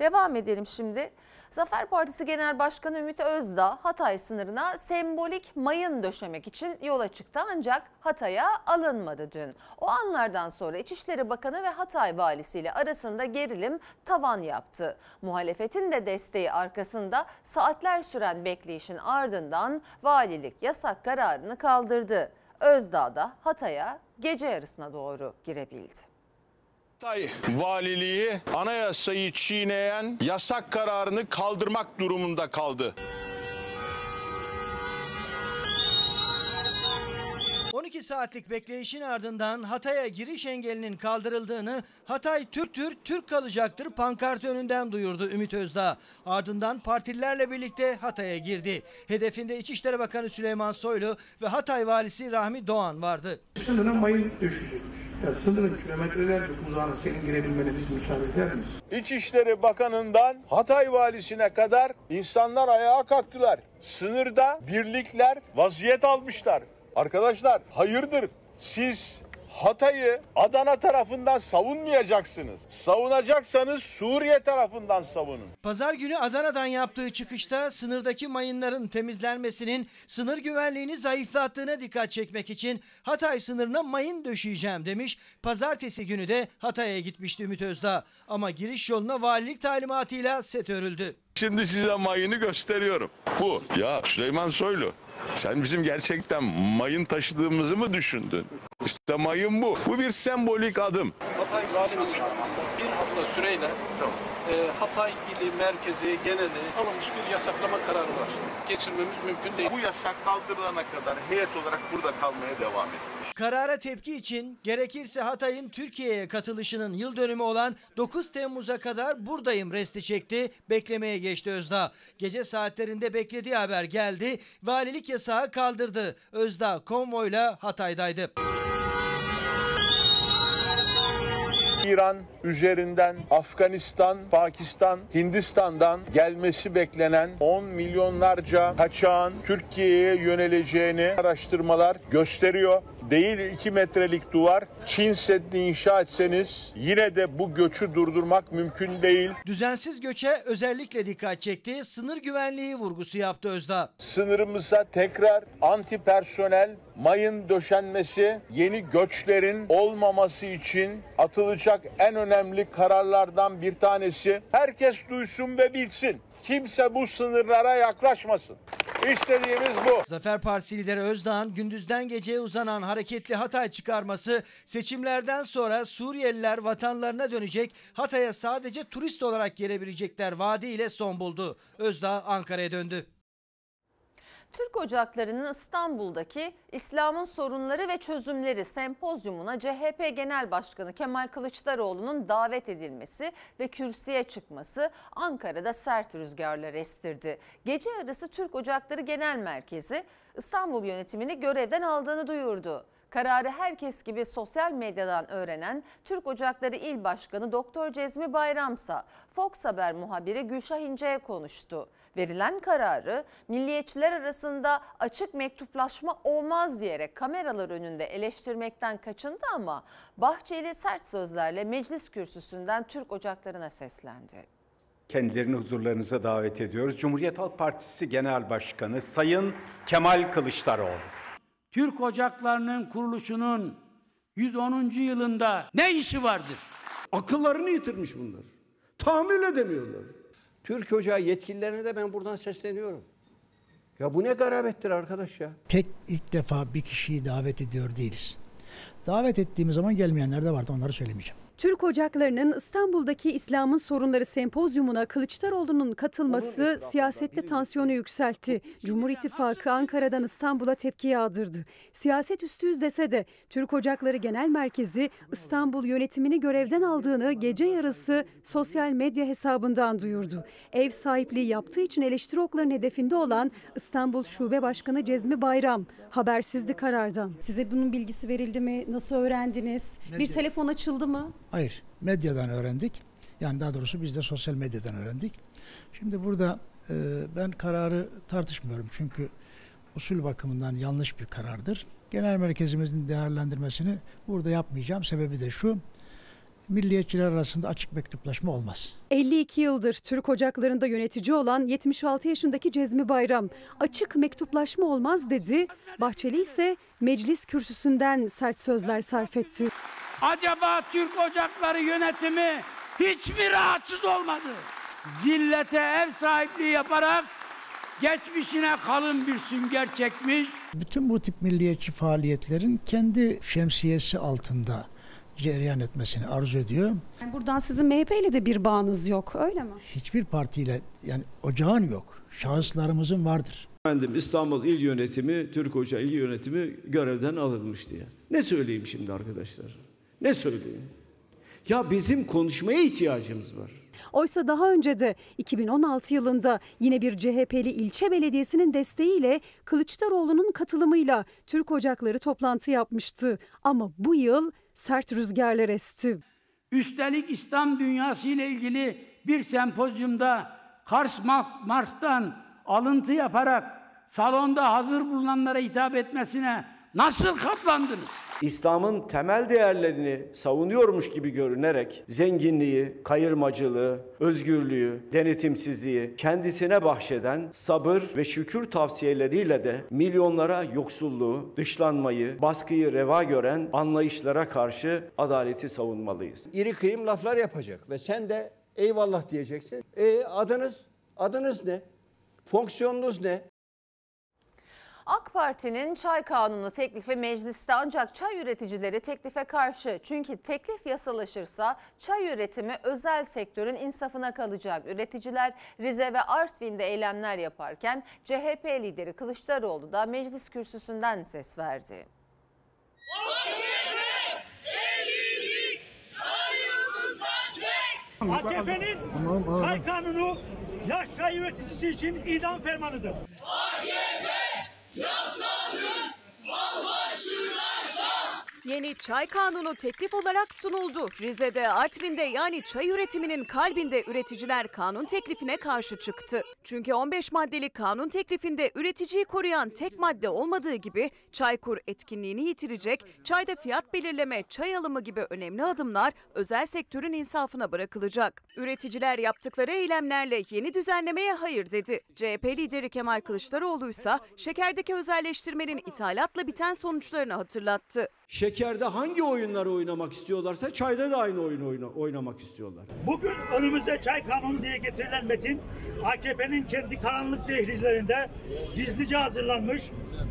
Speaker 1: Devam edelim şimdi. Zafer Partisi Genel Başkanı Ümit Özdağ Hatay sınırına sembolik mayın döşemek için yola çıktı ancak Hatay'a alınmadı dün. O anlardan sonra İçişleri Bakanı ve Hatay valisiyle arasında gerilim tavan yaptı. Muhalefetin de desteği arkasında saatler süren bekleyişin ardından valilik yasak kararını kaldırdı. Özdağ da Hatay'a gece yarısına doğru girebildi.
Speaker 35: Hatay Valiliği anayasayı çiğneyen yasak kararını kaldırmak durumunda kaldı.
Speaker 29: 12 saatlik bekleyişin ardından Hatay'a giriş engelinin kaldırıldığını Hatay Türktür, Türk kalacaktır pankartı önünden duyurdu Ümit Özdağ. Ardından partililerle birlikte Hatay'a girdi. Hedefinde İçişleri Bakanı Süleyman Soylu ve Hatay Valisi Rahmi Doğan vardı.
Speaker 36: Sınırına mayın düşecekmiş. Ya sınırın kilometrelerce uzağına senin girebilmene biz müsaade eder miyiz?
Speaker 35: İçişleri Bakanı'ndan Hatay Valisi'ne kadar insanlar ayağa kalktılar. Sınırda birlikler vaziyet almışlar. Arkadaşlar hayırdır siz Hatay'ı Adana tarafından savunmayacaksınız. Savunacaksanız Suriye tarafından savunun.
Speaker 29: Pazar günü Adana'dan yaptığı çıkışta sınırdaki mayınların temizlenmesinin sınır güvenliğini zayıflattığına dikkat çekmek için Hatay sınırına mayın döşeyeceğim demiş. Pazartesi günü de Hatay'a gitmişti Ümit Özdağ. Ama giriş yoluna valilik talimatıyla set örüldü.
Speaker 35: Şimdi size mayını gösteriyorum. Bu. Ya Süleyman Soylu sen bizim gerçekten mayın taşıdığımızı mı düşündün? İşte mayın bu. Bu bir sembolik adım.
Speaker 5: Valimiz bir hafta süreyle e, Hatay ili merkezi geneli alınmış bir yasaklama kararı var. Geçirmemiz mümkün değil.
Speaker 35: Bu yasak kaldırılana kadar heyet olarak burada kalmaya devam edin.
Speaker 29: Karara tepki için gerekirse Hatay'ın Türkiye'ye katılışının yıl dönümü olan 9 Temmuz'a kadar buradayım resti çekti. Beklemeye geçti Özdağ. Gece saatlerinde beklediği haber geldi. Valilik yasağı kaldırdı. Özdağ konvoyla Hatay'daydı.
Speaker 35: İran üzerinden Afganistan, Pakistan, Hindistan'dan gelmesi beklenen 10 milyonlarca kaçağın Türkiye'ye yöneleceğini araştırmalar gösteriyor. Değil 2 metrelik duvar, Çin Seddi inşa etseniz yine de bu göçü durdurmak mümkün değil.
Speaker 29: Düzensiz göçe özellikle dikkat çekti. Sınır güvenliği vurgusu yaptı Özdağ.
Speaker 35: Sınırımıza tekrar anti personel mayın döşenmesi yeni göçlerin olmaması için atılacak en önemli kararlardan bir tanesi. Herkes duysun ve bilsin. Kimse bu sınırlara yaklaşmasın. İstediğimiz bu.
Speaker 29: Zafer Partisi lideri Özdağ'ın gündüzden geceye uzanan hareketli Hatay çıkarması seçimlerden sonra Suriyeliler vatanlarına dönecek Hatay'a sadece turist olarak gelebilecekler vaadiyle son buldu. Özdağ Ankara'ya döndü.
Speaker 1: Türk Ocakları'nın İstanbul'daki İslam'ın sorunları ve çözümleri sempozyumuna CHP Genel Başkanı Kemal Kılıçdaroğlu'nun davet edilmesi ve kürsüye çıkması Ankara'da sert rüzgarlar estirdi. Gece yarısı Türk Ocakları Genel Merkezi İstanbul yönetimini görevden aldığını duyurdu. Kararı herkes gibi sosyal medyadan öğrenen Türk Ocakları İl Başkanı Doktor Cezmi Bayramsa Fox Haber muhabiri Gülşah İnce'ye konuştu. Verilen kararı milliyetçiler arasında açık mektuplaşma olmaz diyerek kameralar önünde eleştirmekten kaçındı ama Bahçeli sert sözlerle meclis kürsüsünden Türk Ocakları'na seslendi.
Speaker 37: Kendilerini huzurlarınıza davet ediyoruz. Cumhuriyet Halk Partisi Genel Başkanı Sayın Kemal Kılıçdaroğlu.
Speaker 34: Türk Ocakları'nın kuruluşunun 110. yılında ne işi vardır?
Speaker 30: Akıllarını yitirmiş bunlar. Tahammül edemiyorlar.
Speaker 38: Türk Ocağı yetkililerine de ben buradan sesleniyorum. Ya bu ne garabettir arkadaş ya.
Speaker 39: Tek ilk defa bir kişiyi davet ediyor değiliz. Davet ettiğimiz zaman gelmeyenler de vardı onları söylemeyeceğim.
Speaker 40: Türk Ocakları'nın İstanbul'daki İslam'ın sorunları sempozyumuna Kılıçdaroğlu'nun katılması siyasette tansiyonu yükseltti. Cumhur İttifakı Ankara'dan İstanbul'a tepki yağdırdı. Siyaset üstüyüz dese de Türk Ocakları Genel Merkezi İstanbul yönetimini görevden aldığını gece yarısı sosyal medya hesabından duyurdu. Ev sahipliği yaptığı için eleştiri okların hedefinde olan İstanbul Şube Başkanı Cezmi Bayram habersizdi karardan. Size bunun bilgisi verildi mi? Nasıl öğrendiniz? Bir telefon açıldı mı?
Speaker 39: Hayır, medyadan öğrendik. Yani daha doğrusu biz de sosyal medyadan öğrendik. Şimdi burada e, ben kararı tartışmıyorum çünkü usul bakımından yanlış bir karardır. Genel merkezimizin değerlendirmesini burada yapmayacağım. Sebebi de şu, milliyetçiler arasında açık mektuplaşma olmaz.
Speaker 40: 52 yıldır Türk Ocakları'nda yönetici olan 76 yaşındaki Cezmi Bayram açık mektuplaşma olmaz dedi. Bahçeli ise meclis kürsüsünden sert sözler sarf etti.
Speaker 34: Acaba Türk Ocakları yönetimi hiç mi rahatsız olmadı? Zillete ev sahipliği yaparak geçmişine kalın bir sünger çekmiş.
Speaker 39: Bütün bu tip milliyetçi faaliyetlerin kendi şemsiyesi altında cereyan etmesini arzu ediyor.
Speaker 40: Yani buradan sizin MHP ile de bir bağınız yok öyle mi?
Speaker 39: Hiçbir partiyle yani ocağın yok. Şahıslarımızın vardır.
Speaker 30: Efendim İstanbul İl Yönetimi, Türk Hoca İl Yönetimi görevden alınmış diye. Ne söyleyeyim şimdi arkadaşlar? Ne söyleyeyim? Ya bizim konuşmaya ihtiyacımız var.
Speaker 41: Oysa daha önce de 2016 yılında yine bir CHP'li ilçe belediyesinin desteğiyle Kılıçdaroğlu'nun katılımıyla Türk Ocakları toplantı yapmıştı. Ama bu yıl sert rüzgarlar esti.
Speaker 34: Üstelik İslam dünyası ile ilgili bir sempozyumda Kars Mark'tan alıntı yaparak salonda hazır bulunanlara hitap etmesine nasıl katlandınız?
Speaker 30: İslam'ın temel değerlerini savunuyormuş gibi görünerek zenginliği, kayırmacılığı, özgürlüğü, denetimsizliği kendisine bahşeden sabır ve şükür tavsiyeleriyle de milyonlara yoksulluğu, dışlanmayı, baskıyı reva gören anlayışlara karşı adaleti savunmalıyız.
Speaker 37: İri kıyım laflar yapacak ve sen de eyvallah diyeceksin. E adınız, adınız ne? Fonksiyonunuz ne?
Speaker 1: AK Parti'nin çay kanunu teklifi mecliste ancak çay üreticileri teklife karşı. Çünkü teklif yasalaşırsa çay üretimi özel sektörün insafına kalacak. Üreticiler Rize ve Artvin'de eylemler yaparken CHP lideri Kılıçdaroğlu da meclis kürsüsünden ses verdi.
Speaker 42: AKP'nin çay kanunu yaş çay üreticisi için idam fermanıdır. Eu sir!
Speaker 43: Yeni çay kanunu teklif olarak sunuldu. Rize'de, Artvin'de yani çay üretiminin kalbinde üreticiler kanun teklifine karşı çıktı. Çünkü 15 maddeli kanun teklifinde üreticiyi koruyan tek madde olmadığı gibi Çaykur etkinliğini yitirecek, çayda fiyat belirleme, çay alımı gibi önemli adımlar özel sektörün insafına bırakılacak. Üreticiler yaptıkları eylemlerle yeni düzenlemeye hayır dedi. CHP lideri Kemal Kılıçdaroğlu ise şekerdeki özelleştirmenin ithalatla biten sonuçlarını hatırlattı.
Speaker 30: Şekerde hangi oyunları oynamak istiyorlarsa çayda da aynı oyunu oyna, oynamak istiyorlar.
Speaker 42: Bugün önümüze çay kanunu diye getirilen metin AKP'nin kendi karanlık dehlizlerinde gizlice hazırlanmış,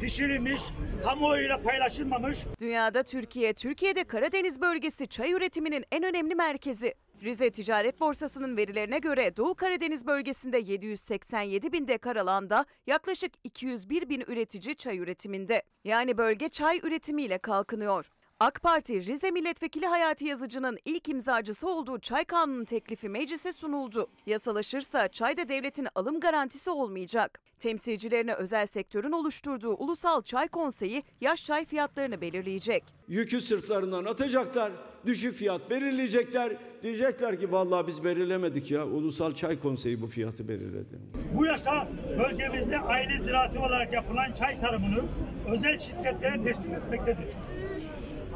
Speaker 42: pişirilmiş, kamuoyuyla paylaşılmamış.
Speaker 43: Dünyada Türkiye, Türkiye'de Karadeniz bölgesi çay üretiminin en önemli merkezi. Rize Ticaret Borsası'nın verilerine göre Doğu Karadeniz bölgesinde 787 bin dekar alanda yaklaşık 201 bin üretici çay üretiminde. Yani bölge çay üretimiyle kalkınıyor. AK Parti Rize Milletvekili Hayati Yazıcı'nın ilk imzacısı olduğu çay kanunu teklifi meclise sunuldu. Yasalaşırsa çayda devletin alım garantisi olmayacak. Temsilcilerine özel sektörün oluşturduğu Ulusal Çay Konseyi yaş çay fiyatlarını belirleyecek.
Speaker 30: Yükü sırtlarından atacaklar, düşük fiyat belirleyecekler. Diyecekler ki vallahi biz belirlemedik ya. Ulusal Çay Konseyi bu fiyatı belirledi.
Speaker 42: Bu yasa bölgemizde aile ziraatı olarak yapılan çay tarımını özel şirketlere teslim etmektedir.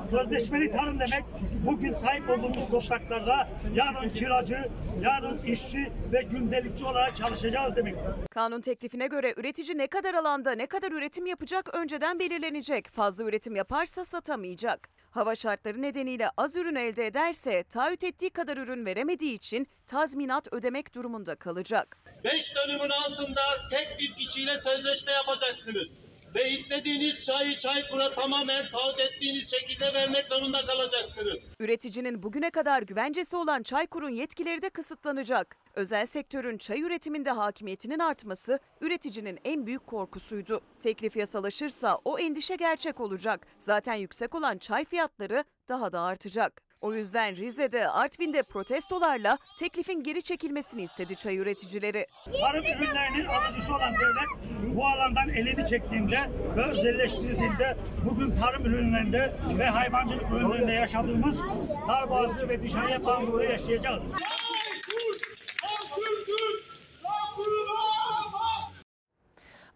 Speaker 42: Sözleşmeli tarım demek bugün sahip olduğumuz topraklarda yarın kiracı, yarın işçi ve gündelikçi olarak çalışacağız demektir.
Speaker 43: Kanun teklifine göre üretici ne kadar alanda ne kadar üretim yapacak önceden belirlenecek. Fazla üretim yaparsa satamayacak. Hava şartları nedeniyle az ürün elde ederse taahhüt ettiği kadar ürün veremediği için tazminat ödemek durumunda kalacak.
Speaker 44: 5 dönümün altında tek bir kişiyle sözleşme yapacaksınız. Ve istediğiniz çayı Çaykur'a tamamen taahhüt ettiğiniz şekilde vermek zorunda kalacaksınız.
Speaker 43: Üreticinin bugüne kadar güvencesi olan Çaykur'un yetkileri de kısıtlanacak. Özel sektörün çay üretiminde hakimiyetinin artması üreticinin en büyük korkusuydu. Teklif yasalaşırsa o endişe gerçek olacak. Zaten yüksek olan çay fiyatları daha da artacak. O yüzden Rize'de, Artvin'de protestolarla teklifin geri çekilmesini istedi çay üreticileri.
Speaker 42: Tarım ürünlerinin alıcısı olan devlet bu alandan elini çektiğinde ve özelleştirdiğinde bugün tarım ürünlerinde ve hayvancılık ürünlerinde yaşadığımız darboğazı ve dışarıya bağımlılığı yaşayacağız.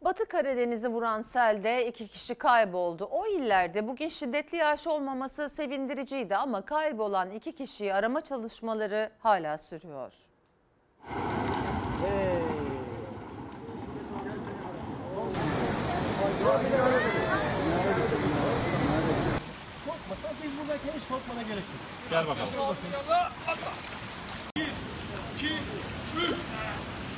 Speaker 1: Batı Karadeniz'i vuran selde iki kişi kayboldu. O illerde bugün şiddetli yağış olmaması sevindiriciydi ama kaybolan iki kişiyi arama çalışmaları hala sürüyor.
Speaker 42: Biz buradayken hiç korkmana gerek yok.
Speaker 45: Gel bakalım.
Speaker 42: Bir, iki, üç.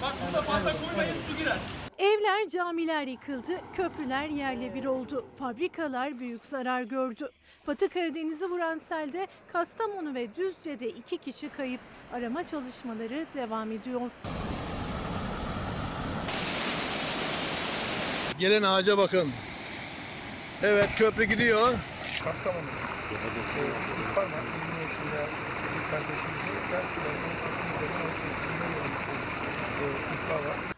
Speaker 42: Bak burada fazla koymayın su girer.
Speaker 46: Evler, camiler yıkıldı, köprüler yerle bir oldu, fabrikalar büyük zarar gördü. Batı Karadeniz'i vuran selde Kastamonu ve Düzce'de iki kişi kayıp. Arama çalışmaları devam ediyor.
Speaker 47: gelen ağaca bakın. Evet köprü gidiyor. Kastamonu. Parmak, yaşında bir.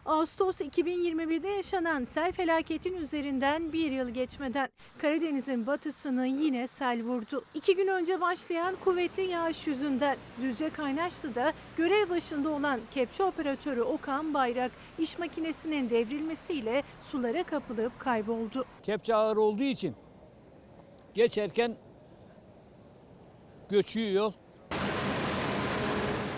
Speaker 21: Ağustos 2021'de yaşanan sel felaketin üzerinden bir yıl geçmeden Karadeniz'in batısını yine sel vurdu. İki gün önce başlayan kuvvetli yağış yüzünden Düzce Kaynaşlı'da görev başında olan kepçe operatörü Okan Bayrak iş makinesinin devrilmesiyle sulara kapılıp kayboldu.
Speaker 37: Kepçe ağır olduğu için geçerken göçüyor yol.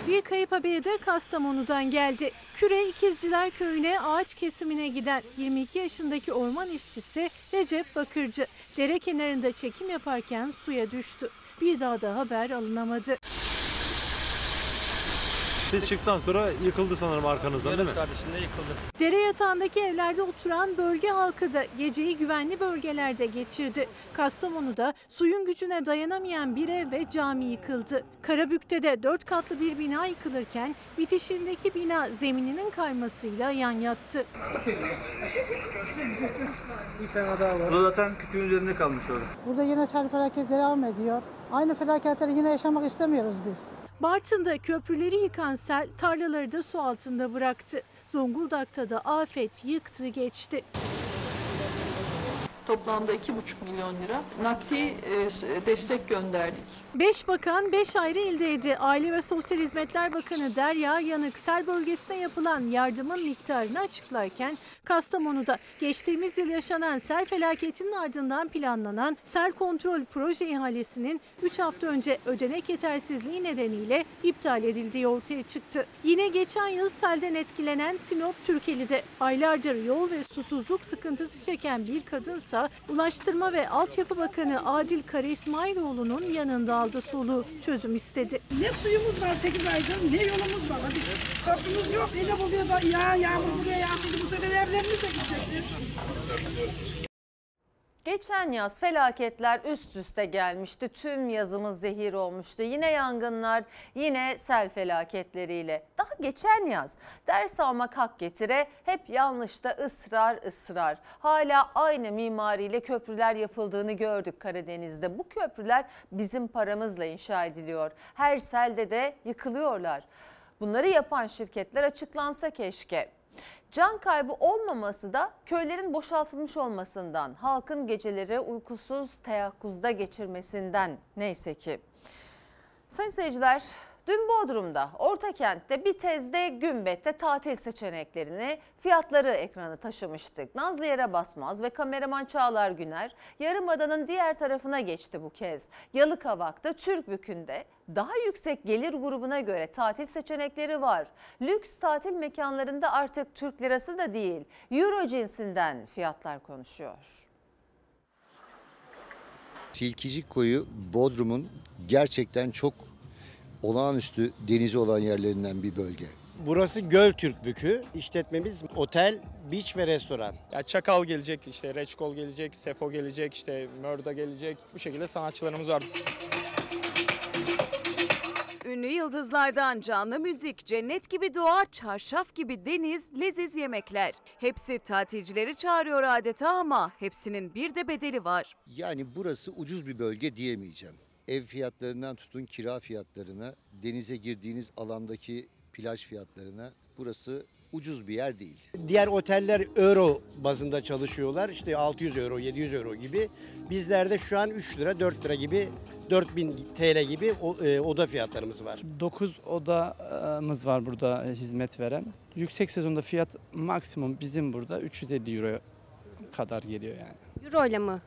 Speaker 21: Bir kayıp haberi de Kastamonu'dan geldi. Küre İkizciler Köyü'ne ağaç kesimine giden 22 yaşındaki orman işçisi Recep Bakırcı dere kenarında çekim yaparken suya düştü. Bir daha da haber alınamadı.
Speaker 15: Siz çıktıktan sonra yıkıldı sanırım arkanızdan değil mi?
Speaker 37: saat içinde yıkıldı.
Speaker 21: Dere yatağındaki evlerde oturan bölge halkı da geceyi güvenli bölgelerde geçirdi. Kastamonu'da suyun gücüne dayanamayan bir ev ve cami yıkıldı. Karabük'te de 4 katlı bir bina yıkılırken bitişindeki bina zemininin kaymasıyla yan yattı.
Speaker 37: Bir tane daha var.
Speaker 15: Bu zaten kütüğün üzerinde kalmış orada.
Speaker 48: Burada yine sel felaketi devam ediyor. Aynı felaketleri yine yaşamak istemiyoruz biz.
Speaker 21: Bartın'da köprüleri yıkan sel tarlaları da su altında bıraktı. Zonguldak'ta da afet yıktı geçti.
Speaker 49: Toplamda 2,5 milyon lira nakdi e, destek gönderdik.
Speaker 21: Beş bakan beş ayrı ildeydi. Aile ve Sosyal Hizmetler Bakanı Derya Yanık sel bölgesine yapılan yardımın miktarını açıklarken Kastamonu'da geçtiğimiz yıl yaşanan sel felaketinin ardından planlanan sel kontrol proje ihalesinin 3 hafta önce ödenek yetersizliği nedeniyle iptal edildiği ortaya çıktı. Yine geçen yıl selden etkilenen Sinop Türkeli'de aylardır yol ve susuzluk sıkıntısı çeken bir kadınsa Ulaştırma ve Altyapı Bakanı Adil Kara İsmailoğlu'nun yanında aldı soluğu çözüm istedi.
Speaker 50: Ne suyumuz var 8 aydır ne yolumuz var. Hadi köprümüz yok. Ne buluyor da ya yağmur buraya yağsaydı bu sefer evlerimiz de gidecekti.
Speaker 1: Geçen yaz felaketler üst üste gelmişti. Tüm yazımız zehir olmuştu. Yine yangınlar, yine sel felaketleriyle. Daha geçen yaz ders almak hak getire hep yanlışta ısrar ısrar. Hala aynı mimariyle köprüler yapıldığını gördük Karadeniz'de. Bu köprüler bizim paramızla inşa ediliyor. Her selde de yıkılıyorlar. Bunları yapan şirketler açıklansa keşke. Can kaybı olmaması da köylerin boşaltılmış olmasından, halkın geceleri uykusuz teyakkuzda geçirmesinden neyse ki. Sayın seyirciler, dün Bodrum'da, Ortakent'te, Bitez'de, Gümbet'te tatil seçeneklerini, fiyatları ekranı taşımıştık. Nazlı Yere Basmaz ve kameraman Çağlar Güner Yarımada'nın diğer tarafına geçti bu kez. Yalıkavak'ta, Türkbükü'nde daha yüksek gelir grubuna göre tatil seçenekleri var. Lüks tatil mekanlarında artık Türk lirası da değil, euro cinsinden fiyatlar konuşuyor.
Speaker 51: Tilkicik Koyu Bodrum'un gerçekten çok olağanüstü denizi olan yerlerinden bir bölge.
Speaker 52: Burası Göl Türkbükü. İşletmemiz otel, beach ve restoran.
Speaker 53: Ya Çakal gelecek, işte Reçkol gelecek, Sefo gelecek, işte Mörda gelecek. Bu şekilde sanatçılarımız var.
Speaker 43: Ünlü yıldızlardan canlı müzik, cennet gibi doğa, çarşaf gibi deniz, leziz yemekler. Hepsi tatilcileri çağırıyor adeta ama hepsinin bir de bedeli var.
Speaker 51: Yani burası ucuz bir bölge diyemeyeceğim. Ev fiyatlarından tutun kira fiyatlarına, denize girdiğiniz alandaki plaj fiyatlarına burası ucuz bir yer değil.
Speaker 52: Diğer oteller euro bazında çalışıyorlar. İşte 600 euro, 700 euro gibi. Bizlerde şu an 3 lira, 4 lira gibi 4000 TL gibi e, oda fiyatlarımız var.
Speaker 54: 9 odamız var burada e, hizmet veren. Yüksek sezonda fiyat maksimum bizim burada 350 euro kadar geliyor yani.
Speaker 55: Euro ile mi?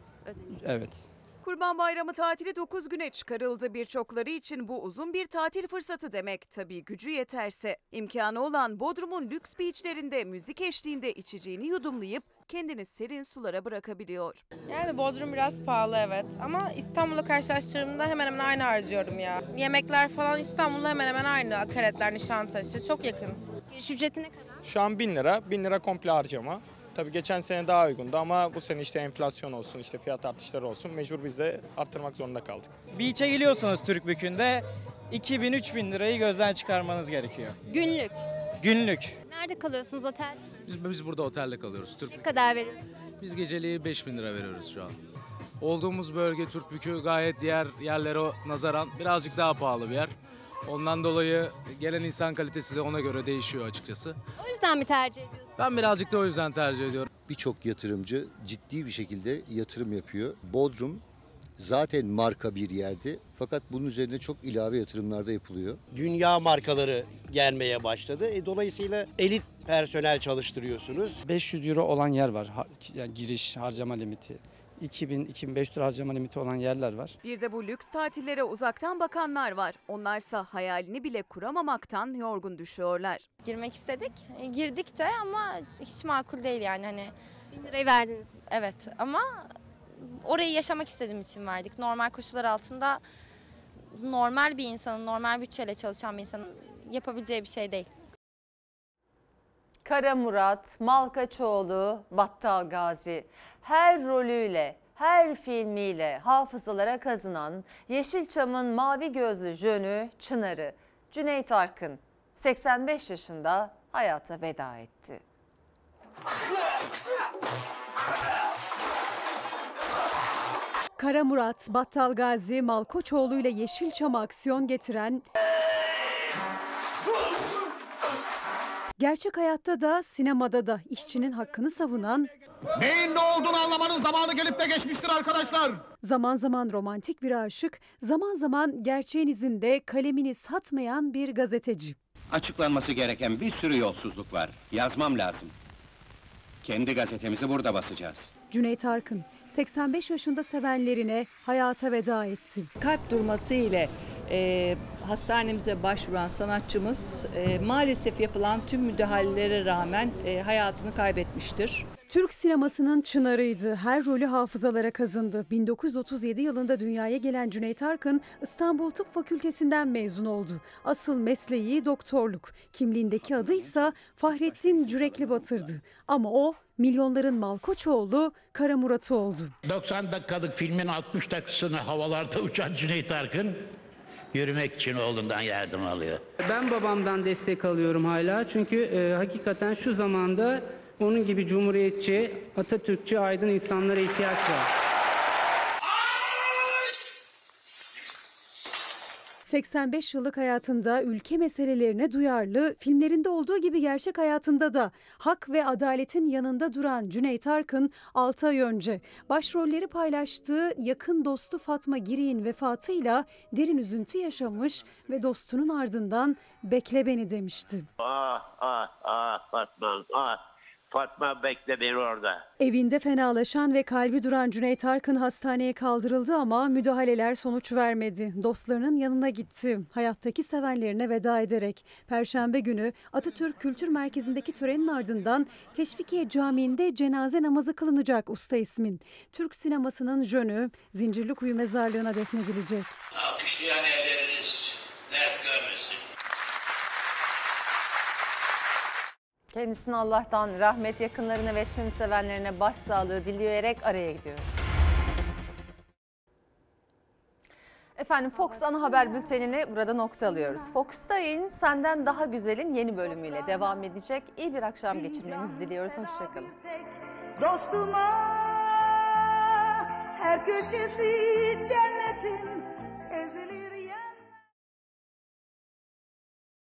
Speaker 54: Evet.
Speaker 43: Kurban Bayramı tatili 9 güne çıkarıldı. Birçokları için bu uzun bir tatil fırsatı demek. Tabii gücü yeterse. İmkanı olan Bodrum'un lüks beachlerinde müzik eşliğinde içeceğini yudumlayıp kendini serin sulara bırakabiliyor.
Speaker 56: Yani Bodrum biraz pahalı evet ama İstanbul'la karşılaştırdığımda hemen hemen aynı harcıyorum ya. Yemekler falan İstanbul'la hemen hemen aynı. Akaretler, Nişantaşı çok yakın.
Speaker 55: Giriş ücreti ne kadar?
Speaker 53: Şu an 1000 lira, 1000 lira komple harcama. Tabii geçen sene daha uygundu ama bu sene işte enflasyon olsun, işte fiyat artışları olsun mecbur biz de arttırmak zorunda kaldık.
Speaker 57: Beach'e geliyorsanız Türkbükü'nde 2000-3000 lirayı gözden çıkarmanız gerekiyor.
Speaker 55: Günlük.
Speaker 57: Günlük.
Speaker 55: Nerede kalıyorsunuz otel?
Speaker 58: Biz, biz burada otelde kalıyoruz. Türk
Speaker 59: Ne kadar veriyorsunuz?
Speaker 58: Biz geceliği 5000 lira veriyoruz şu an. Olduğumuz bölge Türkbükü gayet diğer yerlere nazaran birazcık daha pahalı bir yer. Ondan dolayı gelen insan kalitesi de ona göre değişiyor açıkçası.
Speaker 59: O yüzden mi tercih ediyorsunuz?
Speaker 58: Ben birazcık da o yüzden tercih ediyorum.
Speaker 51: Birçok yatırımcı ciddi bir şekilde yatırım yapıyor. Bodrum zaten marka bir yerdi. Fakat bunun üzerine çok ilave yatırımlar da yapılıyor.
Speaker 52: Dünya markaları gelmeye başladı. E, dolayısıyla elit personel çalıştırıyorsunuz.
Speaker 54: 500 euro olan yer var. Ha- Yani giriş harcama limiti. 2000-2500 lira harcama limiti olan yerler var.
Speaker 43: Bir de bu lüks tatillere uzaktan bakanlar var. Onlarsa hayalini bile kuramamaktan yorgun düşüyorlar.
Speaker 60: Girmek istedik. E, girdik de ama hiç makul değil yani hani.
Speaker 59: Bin lirayı verdiniz.
Speaker 60: Evet ama orayı yaşamak istediğim için verdik. Normal koşullar altında normal bir insanın, normal bütçeyle çalışan bir insanın yapabileceği bir şey değil.
Speaker 1: Kara Murat, Malkaçoğlu, Battal Gazi her rolüyle, her filmiyle hafızalara kazınan Yeşilçam'ın mavi gözlü jönü Çınar'ı Cüneyt Arkın 85 yaşında hayata veda etti.
Speaker 40: Kara Murat, Battal Gazi, Malkoçoğlu ile Yeşilçam'a aksiyon getiren Gerçek hayatta da sinemada da işçinin hakkını savunan
Speaker 61: Neyin ne olduğunu anlamanın zamanı gelip de geçmiştir arkadaşlar.
Speaker 40: zaman zaman romantik bir aşık, zaman zaman gerçeğin izinde kalemini satmayan bir gazeteci.
Speaker 62: Açıklanması gereken bir sürü yolsuzluk var. Yazmam lazım. Kendi gazetemizi burada basacağız.
Speaker 40: Cüneyt Arkın 85 yaşında sevenlerine hayata veda etti.
Speaker 63: Kalp durması ile e, hastanemize başvuran sanatçımız e, maalesef yapılan tüm müdahalelere rağmen e, hayatını kaybetmiştir.
Speaker 40: Türk sinemasının çınarıydı. Her rolü hafızalara kazındı. 1937 yılında dünyaya gelen Cüneyt Arkın İstanbul Tıp Fakültesinden mezun oldu. Asıl mesleği doktorluk. Kimliğindeki adı ise Fahrettin Cürekli Batırdı. Ama o milyonların Malkoçoğlu Kara Murat'ı oldu.
Speaker 64: 90 dakikalık filmin 60 dakikasını havalarda uçan Cüneyt Arkın yürümek için oğlundan yardım alıyor.
Speaker 65: Ben babamdan destek alıyorum hala. Çünkü e, hakikaten şu zamanda onun gibi cumhuriyetçi, Atatürkçü, aydın insanlara ihtiyaç var.
Speaker 40: 85 yıllık hayatında ülke meselelerine duyarlı, filmlerinde olduğu gibi gerçek hayatında da hak ve adaletin yanında duran Cüneyt Arkın 6 ay önce başrolleri paylaştığı yakın dostu Fatma Girik'in vefatıyla derin üzüntü yaşamış ve dostunun ardından bekle beni demişti.
Speaker 66: Ah ah ah Fatma ah. Fatma bekle beni orada.
Speaker 40: Evinde fenalaşan ve kalbi duran Cüneyt Arkın hastaneye kaldırıldı ama müdahaleler sonuç vermedi. Dostlarının yanına gitti. Hayattaki sevenlerine veda ederek Perşembe günü Atatürk Kültür Merkezi'ndeki törenin ardından Teşvikiye Camii'nde cenaze namazı kılınacak usta ismin. Türk sinemasının jönü Zincirlikuyu Mezarlığı'na defnedilecek.
Speaker 66: Alkışlayan elleriniz
Speaker 1: Kendisine Allah'tan rahmet yakınlarına ve tüm sevenlerine başsağlığı dileyerek araya gidiyoruz. Efendim Fox ana haber bültenini burada nokta alıyoruz. Fox'ta yayın senden daha güzelin yeni bölümüyle devam edecek. İyi bir akşam geçirmenizi diliyoruz. Hoşçakalın.
Speaker 67: Dostuma her köşesi cennetin